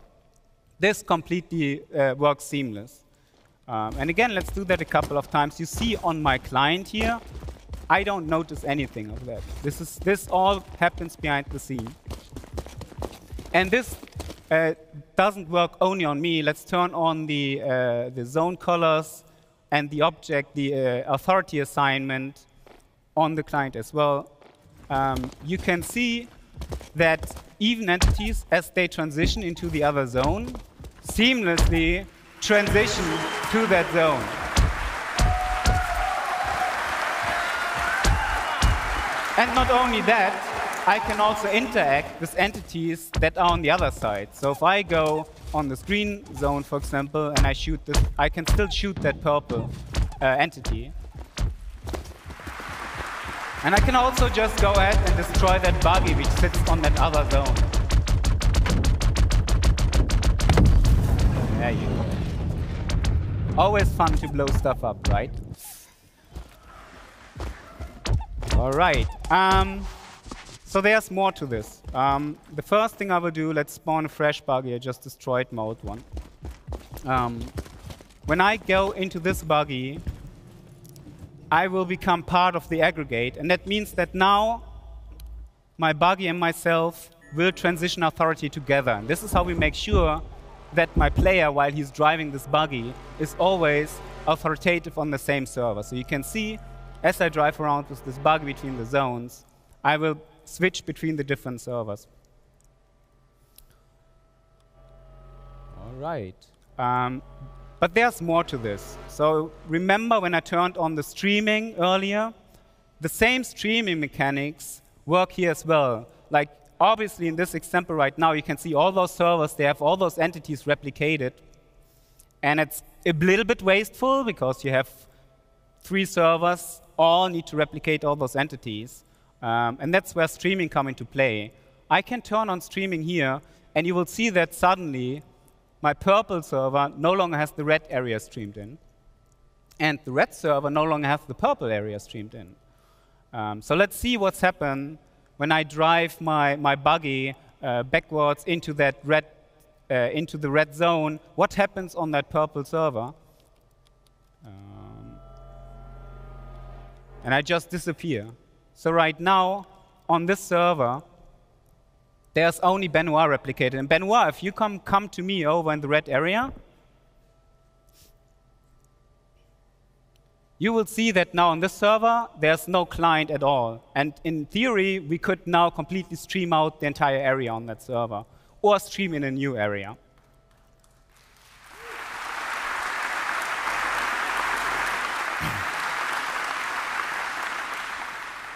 this completely uh, works seamless. Um, and again, let's do that a couple of times. You see on my client here, I don't notice anything of that. This, is, this all happens behind the scene. And this uh, doesn't work only on me. Let's turn on the, uh, the zone colors and the object, the uh, authority assignment, on the client as well. Um, you can see that even entities, as they transition into the other zone, seamlessly transition to that zone. And not only that, I can also interact with entities that are on the other side. So if I go on the screen zone, for example, and I shoot this, I can still shoot that purple uh, entity. And I can also just go ahead and destroy that buggy which sits on that other zone. There you go. Always fun to blow stuff up, right? All right. Um, so there's more to this. Um, the first thing I will do, let's spawn a fresh buggy. I just destroyed my old one. Um, when I go into this buggy, I will become part of the aggregate. And that means that now my buggy and myself will transition authority together. And this is how we make sure that my player, while he's driving this buggy, is always authoritative on the same server. So you can see as I drive around with this buggy between the zones, I will switch between the different servers. All right. Um, but there's more to this. So remember when I turned on the streaming earlier? The same streaming mechanics work here as well. Like, obviously, in this example right now, you can see all those servers, they have all those entities replicated. And it's a little bit wasteful because you have three servers, all need to replicate all those entities. Um, and that's where streaming come into play. I can turn on streaming here, and you will see that suddenly my purple server no longer has the red area streamed in, and the red server no longer has the purple area streamed in. Um, so let's see what's happened when I drive my, my buggy uh, backwards into that red uh, into the red zone. What happens on that purple server? Um, and I just disappear. So right now, on this server, there's only Benoit replicated. And Benoit, if you come, come to me over in the red area, you will see that now on this server, there's no client at all. And in theory, we could now completely stream out the entire area on that server, or stream in a new area.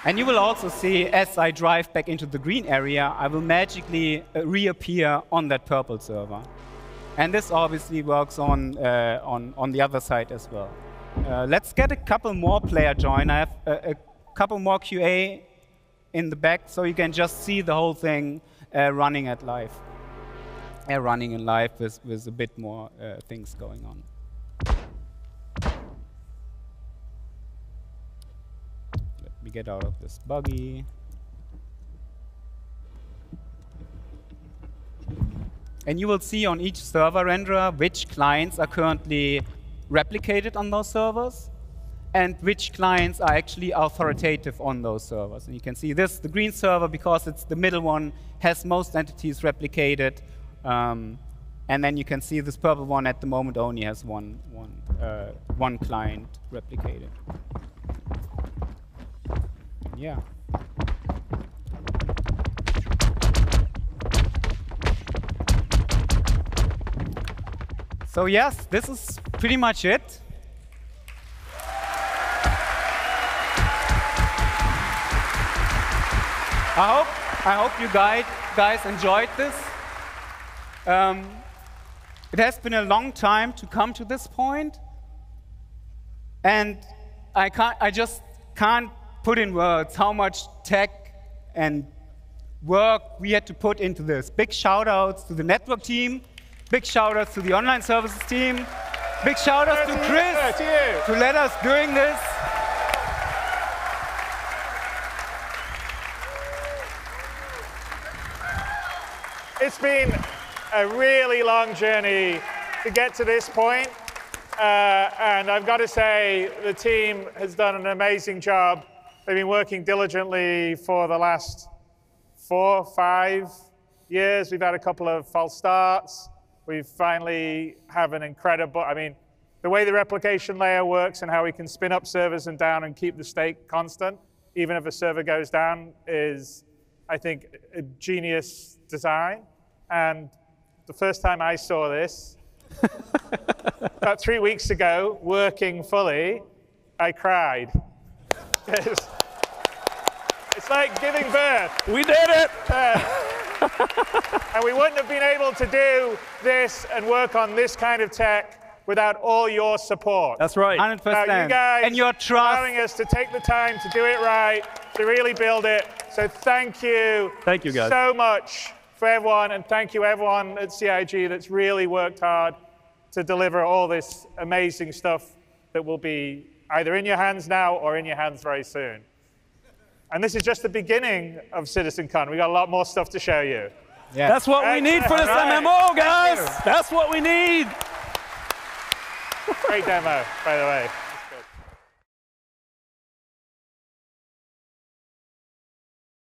And you will also see, as I drive back into the green area, I will magically uh, reappear on that purple server. And this obviously works on, uh, on, on the other side as well. Uh, let's get a couple more player join. I have a, a, couple more QA in the back, so you can just see the whole thing uh, running at live. Uh, running in live with, with a bit more uh, things going on. Get out of this buggy. And you will see on each server renderer which clients are currently replicated on those servers and which clients are actually authoritative on those servers. And you can see this, the green server, because it's the middle one, has most entities replicated. Um, and then you can see this purple one at the moment only has one, one, uh, one client replicated yeah. So yes, this is pretty much it. I hope, I hope you guys, guys enjoyed this. Um, it has been a long time to come to this point, and I, can't, I just can't put in words how much tech and work we had to put into this. Big shout outs to the network team, big shout outs to the online services team, big shout outs to Chris to let us doing this. It's been a really long journey to get to this point. Uh, and I've got to say, the team has done an amazing job They've been working diligently for the last four, five years. We've had a couple of false starts. We finally have an incredible, I mean, the way the replication layer works and how we can spin up servers and down and keep the state constant, even if a server goes down, is, I think, a genius design. And the first time I saw this, about three weeks ago, working fully, I cried. It's like giving birth. We did it! Uh, and we wouldn't have been able to do this and work on this kind of tech without all your support. That's right. 100%. Now, you guys and your trust. allowing us to take the time to do it right, to really build it. So thank you. Thank you, guys. So much for everyone, and thank you everyone at CIG that's really worked hard to deliver all this amazing stuff that will be either in your hands now or in your hands very soon. And this is just the beginning of CitizenCon. We got a lot more stuff to show you. Yeah. That's what we need for this right. MMO, guys. That's what we need. Great demo, by the way.